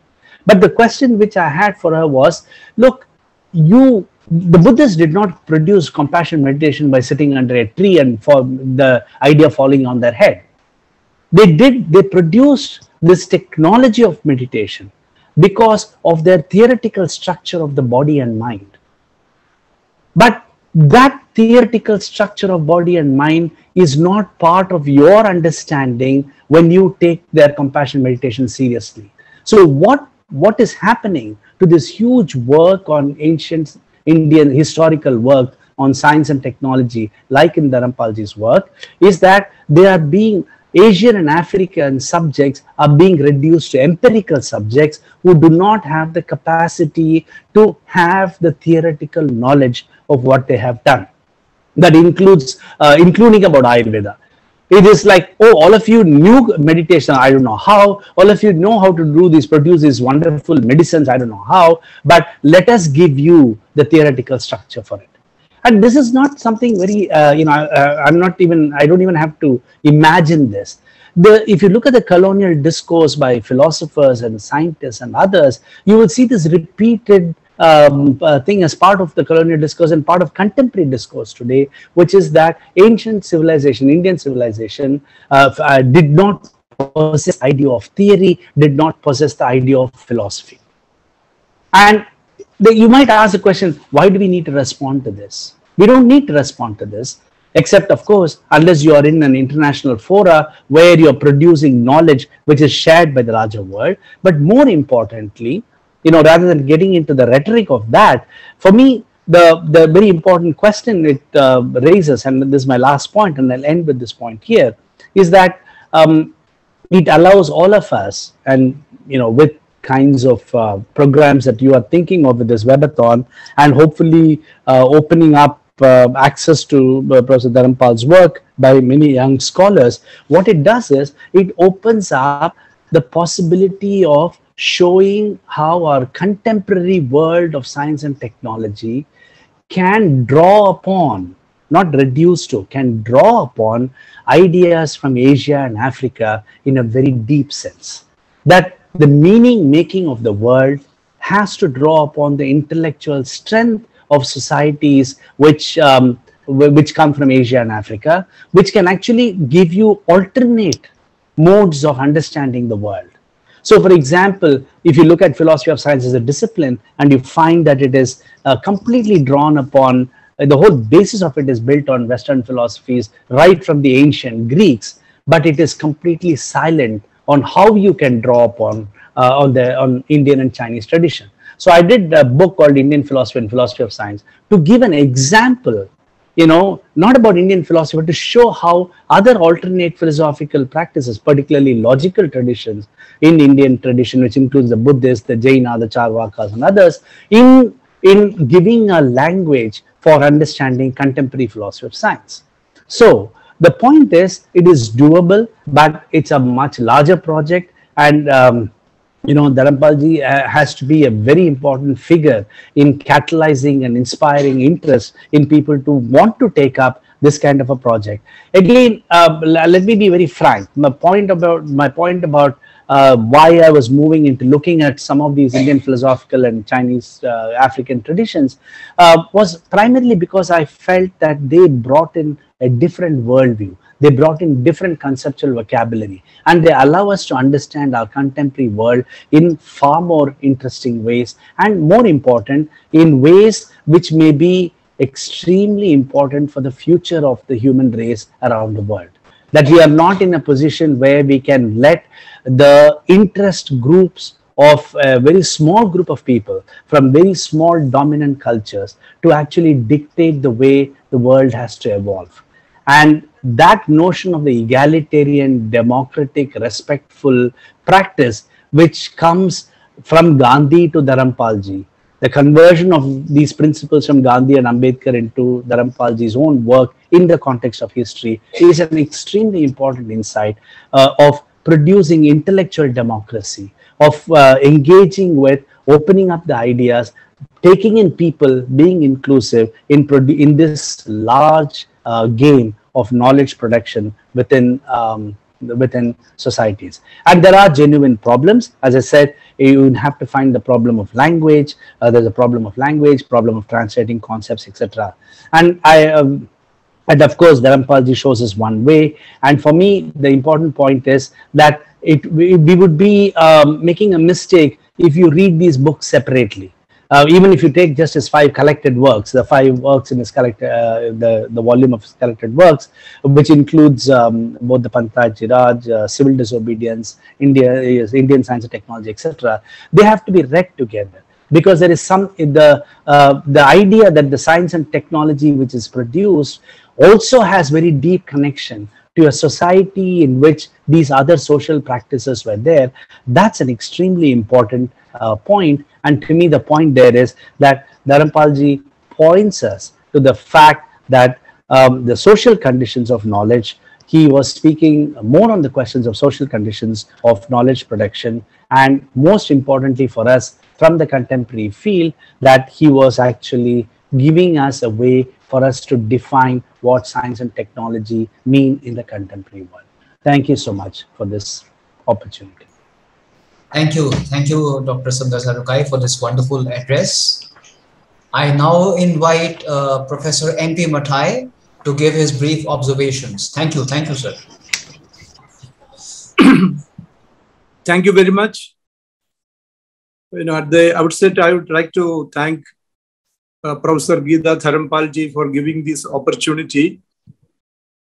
but the question which i had for her was look you the buddhists did not produce compassion meditation by sitting under a tree and for the idea falling on their head. They did they produced this technology of meditation because of their theoretical structure of the body and mind. But that theoretical structure of body and mind is not part of your understanding when you take their compassion meditation seriously. So what what is happening to this huge work on ancient Indian historical work on science and technology, like in Dharampalji's work, is that they are being Asian and African subjects are being reduced to empirical subjects who do not have the capacity to have the theoretical knowledge of what they have done. That includes, uh, including about Ayurveda. It is like, oh, all of you knew meditation, I don't know how. All of you know how to do this, produce these wonderful medicines, I don't know how. But let us give you the theoretical structure for it and this is not something very uh, you know uh, i'm not even i don't even have to imagine this the if you look at the colonial discourse by philosophers and scientists and others you will see this repeated um, uh, thing as part of the colonial discourse and part of contemporary discourse today, which is that ancient civilization, Indian civilization, uh, uh, did not possess idea of theory, did not possess the idea of philosophy. And the, you might ask the question, why do we need to respond to this? We don't need to respond to this, except, of course, unless you are in an international fora where you're producing knowledge which is shared by the larger world. But more importantly, you know, rather than getting into the rhetoric of that, for me, the, the very important question it uh, raises, and this is my last point, and I'll end with this point here, is that um, it allows all of us, and you know, with kinds of uh, programs that you are thinking of with this webathon and hopefully uh, opening up uh, access to uh, Professor Dharampal's work by many young scholars, what it does is it opens up the possibility of showing how our contemporary world of science and technology can draw upon, not reduce to, can draw upon ideas from Asia and Africa in a very deep sense. That the meaning making of the world has to draw upon the intellectual strength of societies which um, which come from Asia and Africa, which can actually give you alternate modes of understanding the world. So, for example, if you look at philosophy of science as a discipline and you find that it is uh, completely drawn upon, uh, the whole basis of it is built on Western philosophies right from the ancient Greeks, but it is completely silent on how you can draw upon uh, on the on Indian and Chinese tradition. So I did a book called Indian Philosophy and Philosophy of Science to give an example, you know, not about Indian philosophy, but to show how other alternate philosophical practices, particularly logical traditions in Indian tradition, which includes the Buddhists, the Jaina, the Charvakas, and others, in in giving a language for understanding contemporary philosophy of science. So the point is, it is doable, but it's a much larger project, and um, you know, Dharampalji uh, has to be a very important figure in catalyzing and inspiring interest in people to want to take up this kind of a project. Again, uh, let me be very frank. My point about my point about uh, why I was moving into looking at some of these Indian philosophical and Chinese uh, African traditions uh, was primarily because I felt that they brought in a different worldview. They brought in different conceptual vocabulary. And they allow us to understand our contemporary world in far more interesting ways and more important in ways which may be extremely important for the future of the human race around the world that we are not in a position where we can let the interest groups of a very small group of people from very small dominant cultures to actually dictate the way the world has to evolve. And that notion of the egalitarian, democratic, respectful practice, which comes from Gandhi to Dharampalji, the conversion of these principles from Gandhi and Ambedkar into Dharampalji's own work in the context of history is an extremely important insight uh, of producing intellectual democracy, of uh, engaging with opening up the ideas, taking in people, being inclusive in, in this large uh, game of knowledge production within um, within societies. And there are genuine problems. As i said you have to find the problem of language uh, there's a problem of language problem of translating concepts etc and i um, and of course Dharampalji shows us one way and for me the important point is that it we, we would be um, making a mistake if you read these books separately uh, even if you take just his five collected works, the five works in his collect, uh, the, the volume of his collected works, which includes um, both the Panchayat Raj, uh, civil disobedience, India, Indian science and technology, etc., they have to be read together because there is some the uh, the idea that the science and technology which is produced also has very deep connection to a society in which these other social practices were there. That's an extremely important uh, point. And to me the point there is that Dharampalji points us to the fact that um, the social conditions of knowledge he was speaking more on the questions of social conditions of knowledge production. And most importantly for us from the contemporary field that he was actually giving us a way for us to define what science and technology mean in the contemporary world. Thank you so much for this opportunity. Thank you. Thank you, Dr. Sundar Sarukkai, for this wonderful address. I now invite uh, Professor N.P. Mathai to give his brief observations. Thank you. Thank you, sir. Thank you very much you know, at the outset, I would like to thank Professor Geeta Dharampalji for giving this opportunity.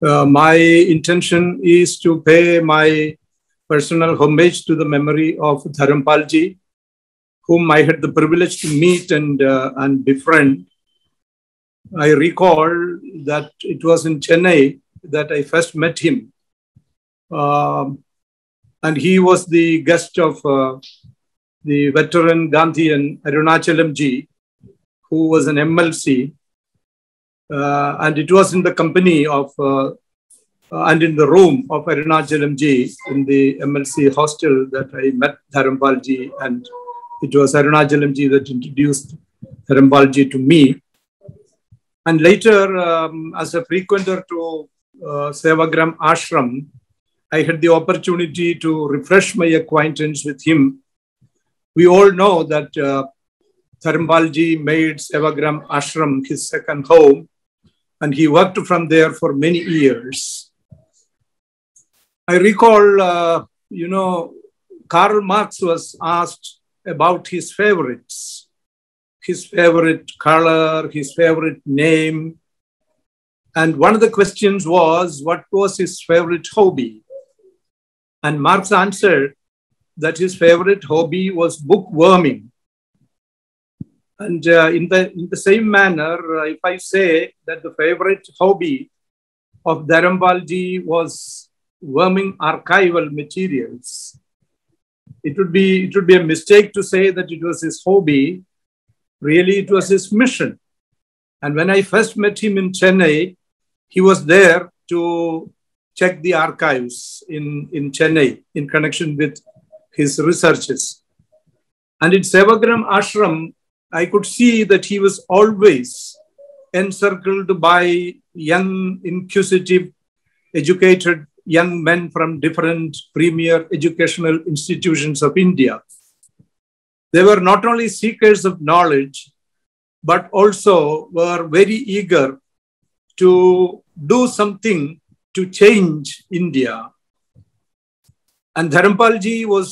Uh, my intention is to pay my personal homage to the memory of Dharampalji, whom I had the privilege to meet and, uh, and befriend. I recall that it was in Chennai that I first met him. Um, and he was the guest of uh, the veteran Gandhian Arunachalam ji, who was an MLC. Uh, and it was in the company of uh, uh, and in the room of Arunachalam ji in the MLC hostel that I met Dharampal ji. And it was Arunachalam ji that introduced Dharampal ji to me. And later, um, as a frequenter to uh, Sevagram Ashram, I had the opportunity to refresh my acquaintance with him we all know that uh, Dharampalji made Sevagram Ashram his second home, and he worked from there for many years. I recall, uh, you know, Karl Marx was asked about his favorites, his favorite color, his favorite name. And one of the questions was, what was his favorite hobby? And Marx answered, that his favorite hobby was bookworming. And uh, in, the, in the same manner, uh, if I say that the favorite hobby of Dharampalji was worming archival materials, it would, be, it would be a mistake to say that it was his hobby. Really, it was his mission. And when I first met him in Chennai, he was there to check the archives in, in Chennai in connection with his researches. And in Sevagram Ashram, I could see that he was always encircled by young, inquisitive, educated young men from different premier educational institutions of India. They were not only seekers of knowledge, but also were very eager to do something to change India and Dharampalji was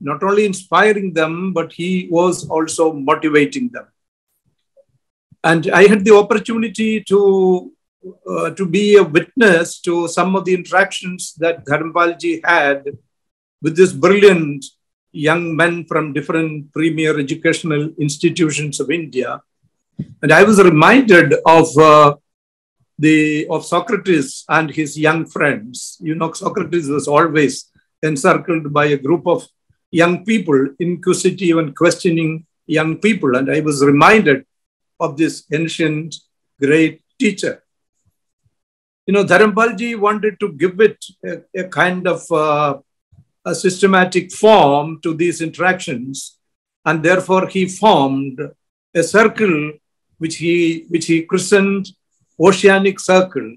not only inspiring them, but he was also motivating them. And I had the opportunity to, uh, to be a witness to some of the interactions that Dharampalji had with this brilliant young men from different premier educational institutions of India. And I was reminded of uh, the of Socrates and his young friends. You know, Socrates was always encircled by a group of young people, inquisitive and questioning young people. And I was reminded of this ancient great teacher. You know, Dharampalji wanted to give it a, a kind of uh, a systematic form to these interactions. And therefore, he formed a circle which he, which he christened Oceanic Circle,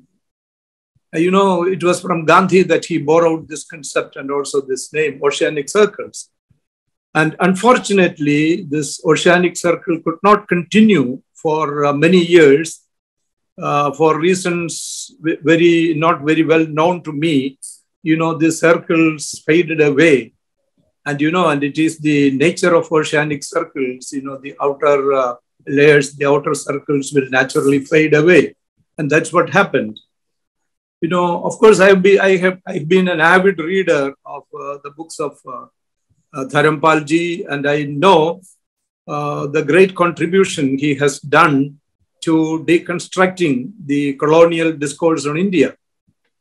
you know, it was from Gandhi that he borrowed this concept and also this name, oceanic circles. And unfortunately, this oceanic circle could not continue for uh, many years uh, for reasons very not very well known to me. You know, the circles faded away. and you know, and it is the nature of oceanic circles, you know, the outer uh, layers, the outer circles will naturally fade away. And that's what happened. You know, of course, I've been, I have, I've been an avid reader of uh, the books of uh, uh, Dharampalji, and I know uh, the great contribution he has done to deconstructing the colonial discourse on India.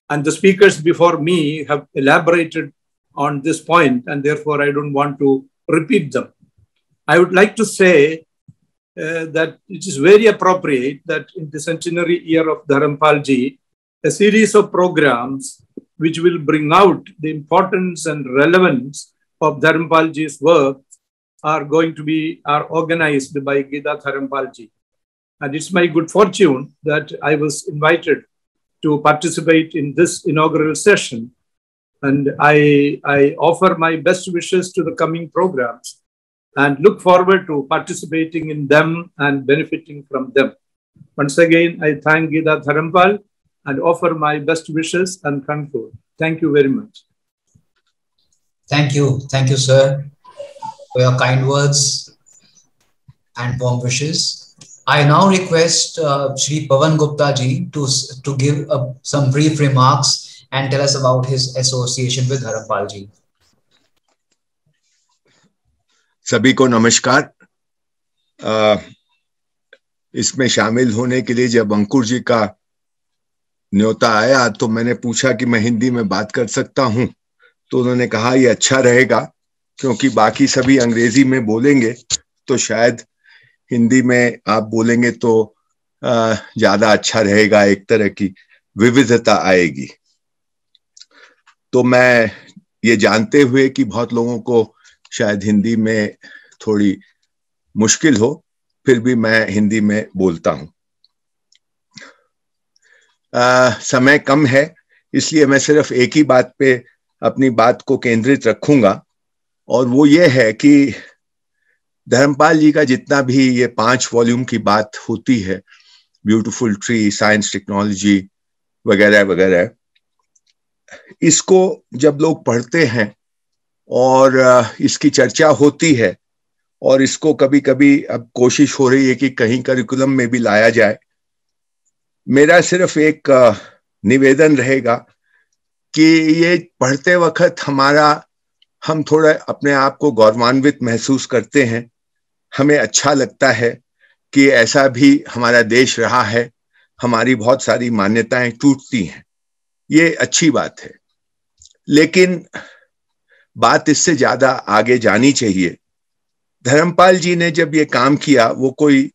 And the speakers before me have elaborated on this point, and therefore I don't want to repeat them. I would like to say uh, that it is very appropriate that in the centenary year of Dharampalji, a series of programs which will bring out the importance and relevance of Dharampalji's work are going to be are organized by Gita Dharampalji. And it's my good fortune that I was invited to participate in this inaugural session and I, I offer my best wishes to the coming programs and look forward to participating in them and benefiting from them. Once again, I thank Gita Dharampal and offer my best wishes and concord. Thank you very much. Thank you. Thank you, sir, for your kind words and warm wishes. I now request uh, Sri Pavan Gupta ji to, to give uh, some brief remarks and tell us about his association with Dharampal ji. सभी को नमस्कार इसमें शामिल होने के लिए जब अंकुर जी का न्योता आया तो मैंने पूछा कि मैं हिंदी में बात कर सकता हूँ। तो उन्होंने कहा, ये अच्छा रहेगा, क्योंकि बाकी सभी अंग्रेज़ी में बोलेंगे तो शायद हिंदी में आप बोलेंगे तो ज़्यादा अच्छा रहेगा, एक तरह की विविधता आएगी। तो मैं ये जानते हुए कि बहुत लोगों को शायद हिंदी में थोड़ी मुश्किल हो, फिर भी मैं हिंदी में बोलता हूँ। आ, समय कम है इसलिए मैं सिर्फ़ एक ही बात पे अपनी बात को केंद्रित रखूँगा। और वो ये है कि धर्मपाल जी का जितना भी ये पाँच वॉल्यूम की बात होती है ब्यूटीफुल ट्री साइंस टेक्नोलॉजी वगैरह वगैरह इसको जब लोग पढ़ते हैं और इसकी चर्चा होती है और इसको कभी कभी अब कोशिश हो रही है कि कहीं करिकुलम में भी लाया जाए मेरा सिर्फ़ एक निवेदन रहेगा कि ये पढ़ते वक्त हमारा, हम थोड़ा अपने आप को गौरवान्वित महसूस करते हैं। हमें अच्छा लगता है कि ऐसा भी हमारा देश रहा है। हमारी बहुत सारी मान्यताएँ टूटती हैं। ये अच्छी बात है। लेकिन बात इससे ज़्यादा आगे जानी चाहिए। धर्मपाल जी ने जब ये काम किया, वो कोई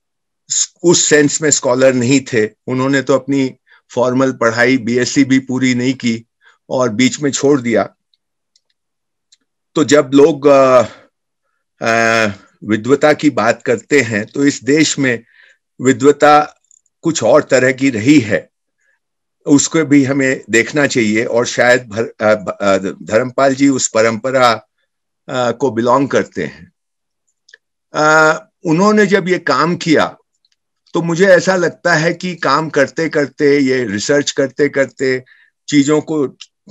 उस सेंस में स्कॉलर नहीं थे। उन्होंने तो अपनी फॉर्मल पढ़ाई बीएससी भी पूरी नहीं की और बीच में छोड़ दिया। तो जब लोग विद्वता की बात करते हैं तो इस देश में विद्वता कुछ और तरह की रही है। उसको भी हमें देखना चाहिए और शायद धर्मपाल जी उस परंपरा को बिलोंग करते हैं। उन्होंने जब ये काम किया तो मुझे ऐसा लगता है कि काम करते करते, ये रिसर्च करते करते, चीज़ों को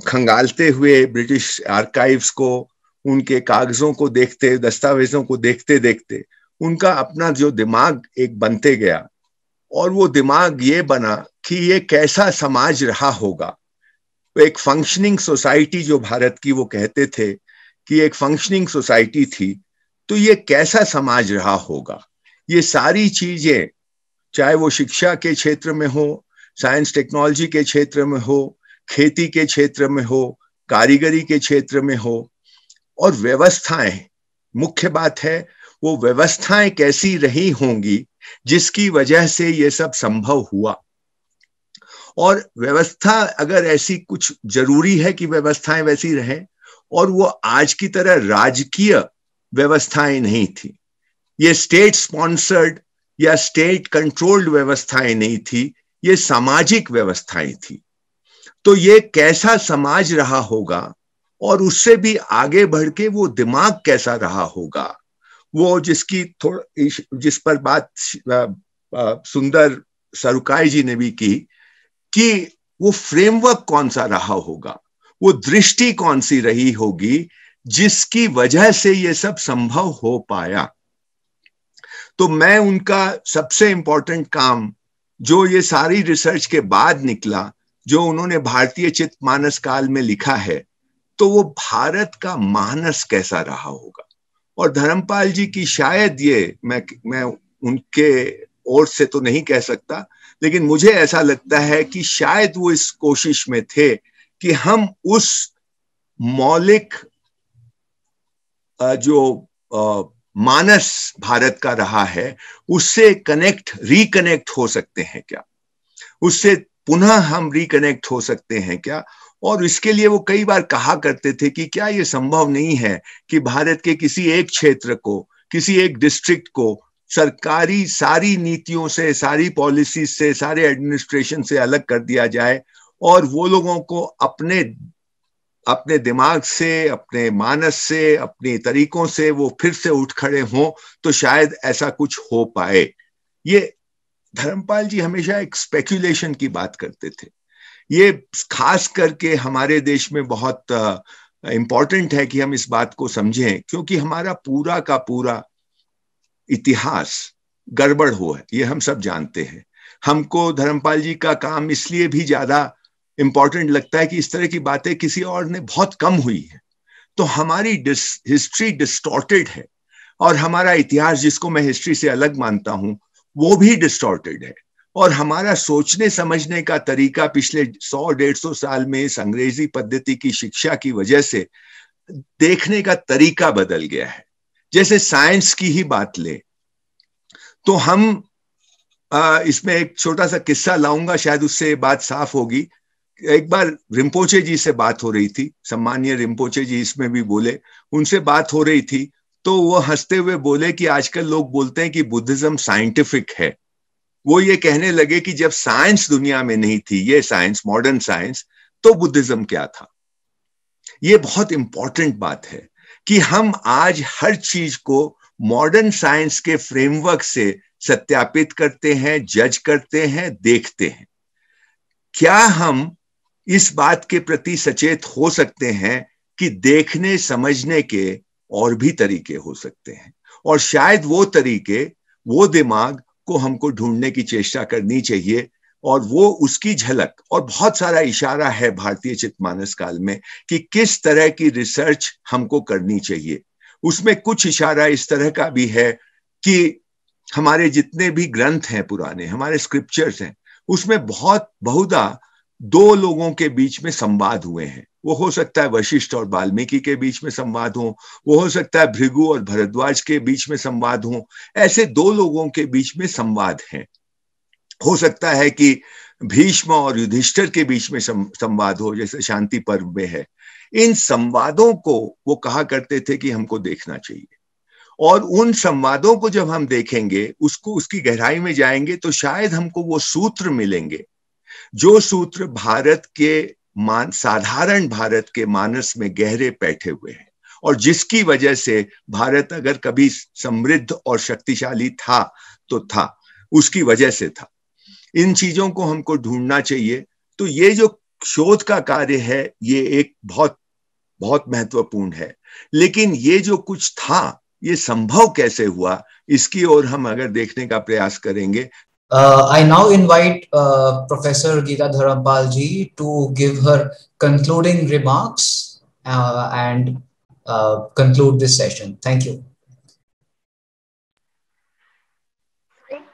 खंगालते हुए ब्रिटिश आर्काइव्स को, उनके कागजों को देखते, दस्तावेजों को देखते देखते, उनका अपना जो दिमाग एक बनते गया। और वो दिमाग ये बना कि ये कैसा समाज रहा होगा। एक फंक्शनिंग सोसाइटी जो भारत की वो कहते थे कि एक फंक्शनिंग सोसाइटी थी तो ये कैसा समाज रहा होगा। ये सारी चीज़ें चाहे वो शिक्षा के क्षेत्र में हो साइंस टेक्नोलॉजी के क्षेत्र में हो, खेती के क्षेत्र में हो, कारीगरी के क्षेत्र में हो, और व्यवस्थाएँ, मुख्य बात है, वो व्यवस्थाएँ कैसी रही होंगी, जिसकी वजह से ये सब संभव हुआ। और व्यवस्था अगर ऐसी कुछ ज़रूरी है कि व्यवस्थाएँ वैसी रहें, और वो आज की तरह राजकीय व्यवस्थाएँ नहीं थी, ये स्टेट स्पॉन्सर्ड या स्टेट कंट्रोल्ड व्यवस्थाएँ नहीं थी, ये सामाजिक व्यवस्थाएँ थी। तो ये कैसा समाज रहा होगा और उससे भी आगे बढ़ के वो दिमाग कैसा रहा होगा, वो जिसकी थोड़ा जिस पर बात सुंदर सरुकाई जी ने भी की कि वो फ्रेमवर्क कौन सा रहा होगा, वो दृष्टि कौन सी रही होगी जिसकी वजह से ये सब संभव हो पाया। तो मैं उनका सबसे इंपॉर्टेंट काम जो ये सारी रिसर्च के बाद निकला, जो उन्होंने भारतीय चित्त मानस काल में लिखा है तो वो भारत का मानस कैसा रहा होगा? और धर्मपाल जी की शायद ये, मैं मैं उनके ओर से तो नहीं कह सकता, लेकिन मुझे ऐसा लगता है कि शायद वो इस कोशिश में थे कि हम उस मौलिक जो मानस भारत का रहा है, उससे कनेक्ट रिकनेक्ट हो सकते हैं क्या? उससे पुनः हम रिकनेक्ट हो सकते हैं क्या? और इसके लिए वो कई बार कहा करते थे कि क्या ये संभव नहीं है कि भारत के किसी एक क्षेत्र को, किसी एक डिस्ट्रिक्ट को सरकारी सारी नीतियों से, सारी पॉलिसी से, सारे एडमिनिस्ट्रेशन से अलग कर दिया जाए और वो लोगों को अपने अपने दिमाग से, अपने मानस से, अपने तरीकों से वो फिर से उठ खड़े हों तो शायद ऐसा कुछ हो पाए। ये धर्मपाल जी हमेशा एक स्पेकुलेशन की बात करते थे। ये खास करके हमारे देश में बहुत इंपॉर्टेंट है कि हम इस बात को समझें, क्योंकि हमारा पूरा का पूरा इतिहास गड़बड़ हुआ है, ये हम सब जानते हैं। हमको धर्मपाल जी का काम इसलिए भी ज़्यादा इंपॉर्टेंट लगता है कि इस तरह की बातें किसी और ने बहुत कम हुई है। तो हमारी हिस्ट्री डिस्टॉर्टेड है। और हमारा इतिहास जिसको मैं हिस्ट्री से अलग मानता हूँ, वो भी डिस्टॉर्टेड है। और हमारा सोचने समझने का तरीका पिछले सौ, डेढ़ सौ साल में इस अंग्रेज़ी पद्धति की शिक्षा की वजह से देखने का तरीका बदल गया है। जैसे साइंस की ही बात ले तो हम इसमें एक छोटा सा किस्सा लाऊँगा, शायद उससे बात साफ़ होगी। एक बार रिम्पोचे जी से बात हो रही थी, सम्मान्य रिम्पोचे जी इसमें भी बोले, उनसे बात हो रही थी तो वो हँसते हुए बोले कि आजकल लोग बोलते हैं कि बुद्धिज्म साइंटिफिक है। वो ये कहने लगे कि जब साइंस दुनिया में नहीं थी, ये साइंस, मॉडर्न साइंस तो बुद्धिज्म क्या था? ये बहुत इंपॉर्टेंट बात है कि हम आज हर चीज़ को मॉडर्न साइंस के फ्रेमवर्क से सत्यापित करते हैं जज करते हैं, देखते हैं। क्या हम इस बात के प्रति सचेत हो सकते हैं कि देखने, समझने के और भी तरीके हो सकते हैं। और शायद वो तरीके, वो दिमाग को हमको ढूँढने की चेष्टा करनी चाहिए और वो उसकी झलक और बहुत सारा इशारा है भारतीय चित्तमानस काल में कि किस तरह की रिसर्च हमको करनी चाहिए। उसमें कुछ इशारा इस तरह का भी है कि हमारे जितने भी ग्रंथ हैं पुराने, हमारे स्क्रिप्चर्स हैं, उसमें बहुत बहुधा दो लोगों के बीच में संवाद हुए हैं। वो हो सकता है वशिष्ठ और वाल्मीकि के बीच में संवाद हो, वो हो सकता है भृगु और भरद्वाज के बीच में संवाद हो। ऐसे दो लोगों के बीच में संवाद है। हो सकता है कि भीष्म और युधिष्ठर के बीच में संवाद हो, जैसे शांति पर्व में है। इन संवादों को वो कहा करते थे कि हमको देखना चाहिए। और उन संवादों को जब हम देखेंगे, उसको, उसकी गहराई में जाएँगे तो शायद हमको वो सूत्र मिलेंगे। जो सूत्र भारत के मान, साधारण भारत के मानस में गहरे बैठे हुए हैं, और जिसकी वजह से भारत अगर कभी समृद्ध और शक्तिशाली था तो था, उसकी वजह से था। इन चीज़ों को हमको ढूंढना चाहिए। तो ये जो शोध का कार्य है, ये एक बहुत बहुत महत्वपूर्ण है। लेकिन ये जो कुछ था, ये संभव कैसे हुआ, इसकी ओर हम अगर देखने का प्रयास करेंगे Uh, I now invite uh, Professor Geeta Dharampal ji to give her concluding remarks uh, and uh, conclude this session. Thank you.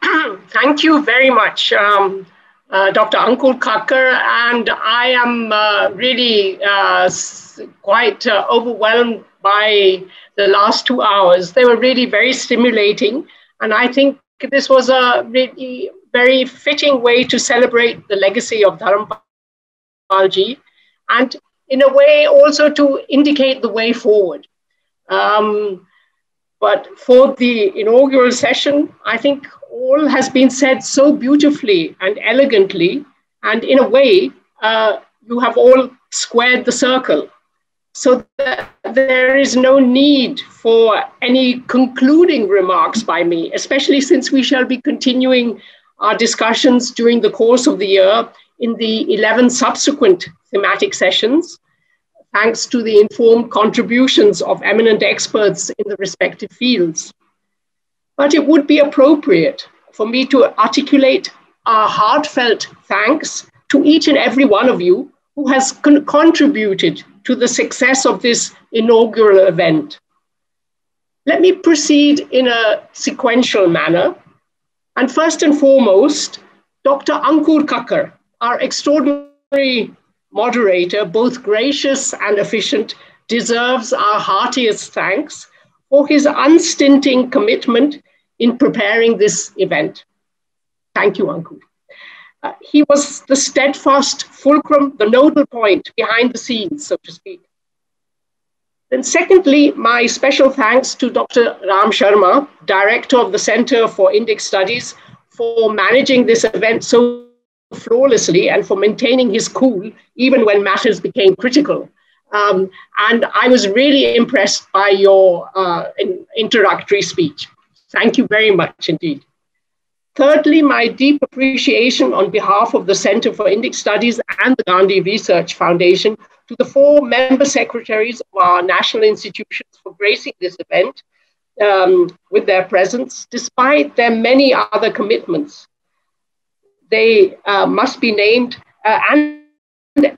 Thank you very much, um, uh, Dr. Ankur Kakkar. And I am uh, really quite overwhelmed by the last two hours. They were really very stimulating. And I think this was a really very fitting way to celebrate the legacy of Dharampalji and in a way also to indicate the way forward. Um, but for the inaugural session, I think all has been said so beautifully and elegantly, and in a way, uh, you have all squared the circle so that there is no need for any concluding remarks by me, especially since we shall be continuing our discussions during the course of the year in the 11 subsequent thematic sessions. thanks to the informed contributions of eminent experts in the respective fields. But it would be appropriate for me to articulate our heartfelt thanks to each and every one of you who has con contributed to the success of this inaugural event. Let me proceed in a sequential manner. And first and foremost, Dr. Ankur Kakkar, our extraordinary moderator, both gracious and efficient, deserves our heartiest thanks for his unstinting commitment in preparing this event. Thank you, Ankur. Uh, he was the steadfast fulcrum, the nodal point behind the scenes, so to speak. Then secondly, my special thanks to Dr. Ram Sharma, Director of the Center for Indic Studies, for managing this event so flawlessly and for maintaining his cool even when matters became critical. Um, and I was really impressed by your uh, in, introductory speech. Thank you very much indeed. Thirdly, my deep appreciation on behalf of the Center for Indic Studies and the Gandhi Research Foundation to the four member secretaries of our national institutions for gracing this event um, with their presence, despite their many other commitments. They uh, must be named. Uh, and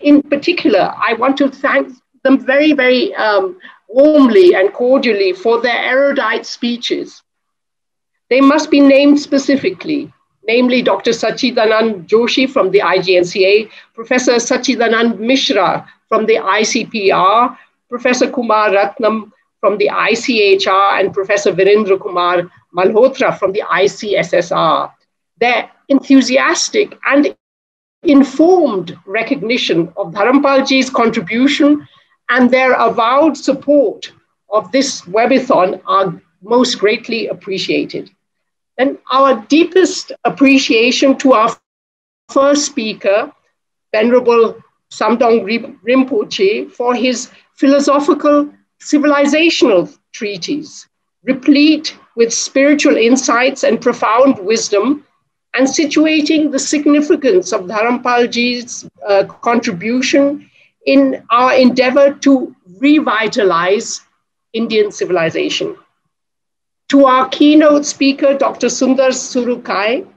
in particular, I want to thank them very, very um, warmly and cordially for their erudite speeches they must be named specifically, namely Dr. Sachidanand Joshi from the IGNCA, Professor Sachidanand Mishra from the ICPR, Professor Kumar Ratnam from the ICHR, and Professor Virendra Kumar Malhotra from the ICSSR. Their enthusiastic and informed recognition of Dharampalji's contribution and their avowed support of this webathon are most greatly appreciated. Then our deepest appreciation to our first speaker, Venerable Samdhong Rinpoche, for his philosophical civilizational treatise, replete with spiritual insights and profound wisdom, and situating the significance of Dharampalji's uh, contribution in our endeavor to revitalize Indian civilization to our keynote speaker, Dr. Sundar Sarukkai,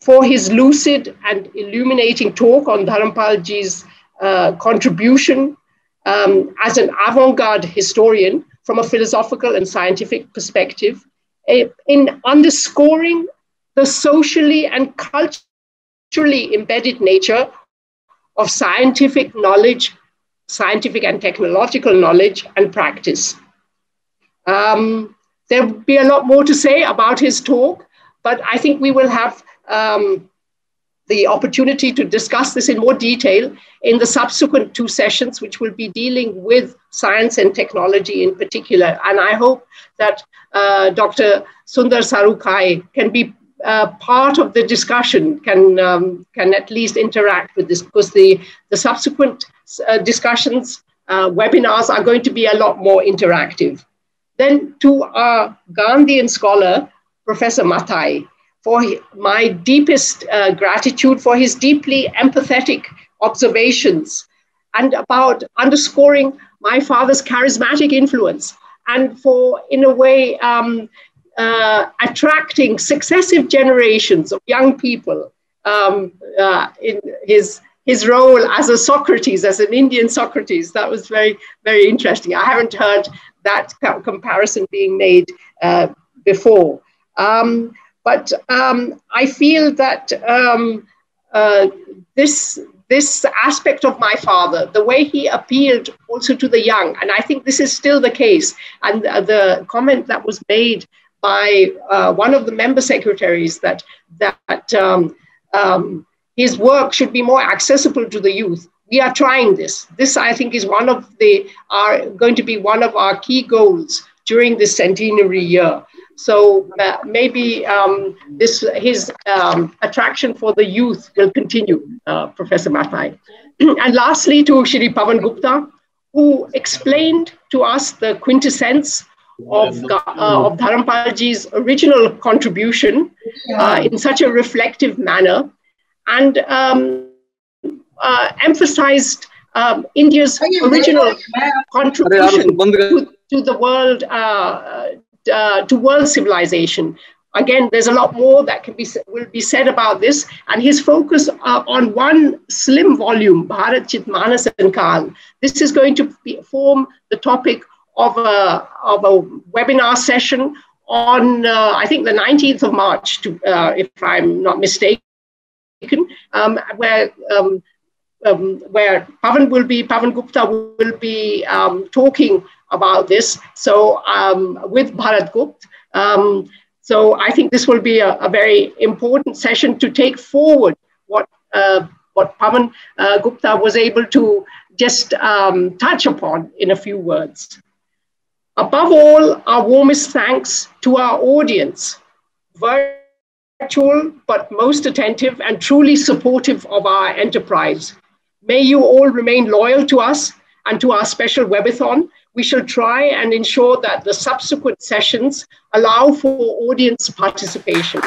for his lucid and illuminating talk on Dharampalji's uh, contribution um, as an avant garde historian from a philosophical and scientific perspective, in underscoring the socially and culturally embedded nature of scientific knowledge, scientific and technological knowledge and practice. Um, there will be a lot more to say about his talk, but I think we will have um, the opportunity to discuss this in more detail in the subsequent two sessions, which will be dealing with science and technology in particular. And I hope that uh, Dr. Sundar Sarukkai can be uh, part of the discussion, can, um, can at least interact with this, because the, the subsequent uh, discussions, uh, webinars are going to be a lot more interactive. Then to our Gandhian scholar, Professor Mathai, for my deepest uh, gratitude for his deeply empathetic observations and about underscoring my father's charismatic influence and for, in a way, um, uh, attracting successive generations of young people um, uh, in his his role as a Socrates, as an Indian Socrates. That was very, very interesting. I haven't heard that comparison being made uh, before. Um, but um, I feel that um, uh, this this aspect of my father, the way he appealed also to the young, and I think this is still the case. And uh, the comment that was made by uh, one of the member secretaries that that um, um, his work should be more accessible to the youth we are trying this. This, I think, is one of the are going to be one of our key goals during this centenary year. So uh, maybe um, this his um, attraction for the youth will continue, uh, Professor Mathai. and lastly, to Shri Pavan Gupta, who explained to us the quintessence of, uh, of Dharampalji's original contribution uh, in such a reflective manner. And um, emphasized um, India's original contribution to, to the world, uh, uh, to world civilization. Again, there's a lot more that can be will be said about this, and his focus uh, on one slim volume, Bharat Chit Manas and Kal. This is going to be, form the topic of a of a webinar session on uh, I think the 19th of March, to, uh, if I'm not mistaken, um, where um, um, where Pavan will be, Pavan Gupta will be um, talking about this. So um, with Bharat Gupta. Um, so I think this will be a, a, very important session to take forward what uh, what Pavan uh, Gupta was able to just um, touch upon in a few words. Above all, our warmest thanks to our audience, virtual but most attentive and truly supportive of our enterprise. May you all remain loyal to us and to our special webathon. We shall try and ensure that the subsequent sessions allow for audience participation.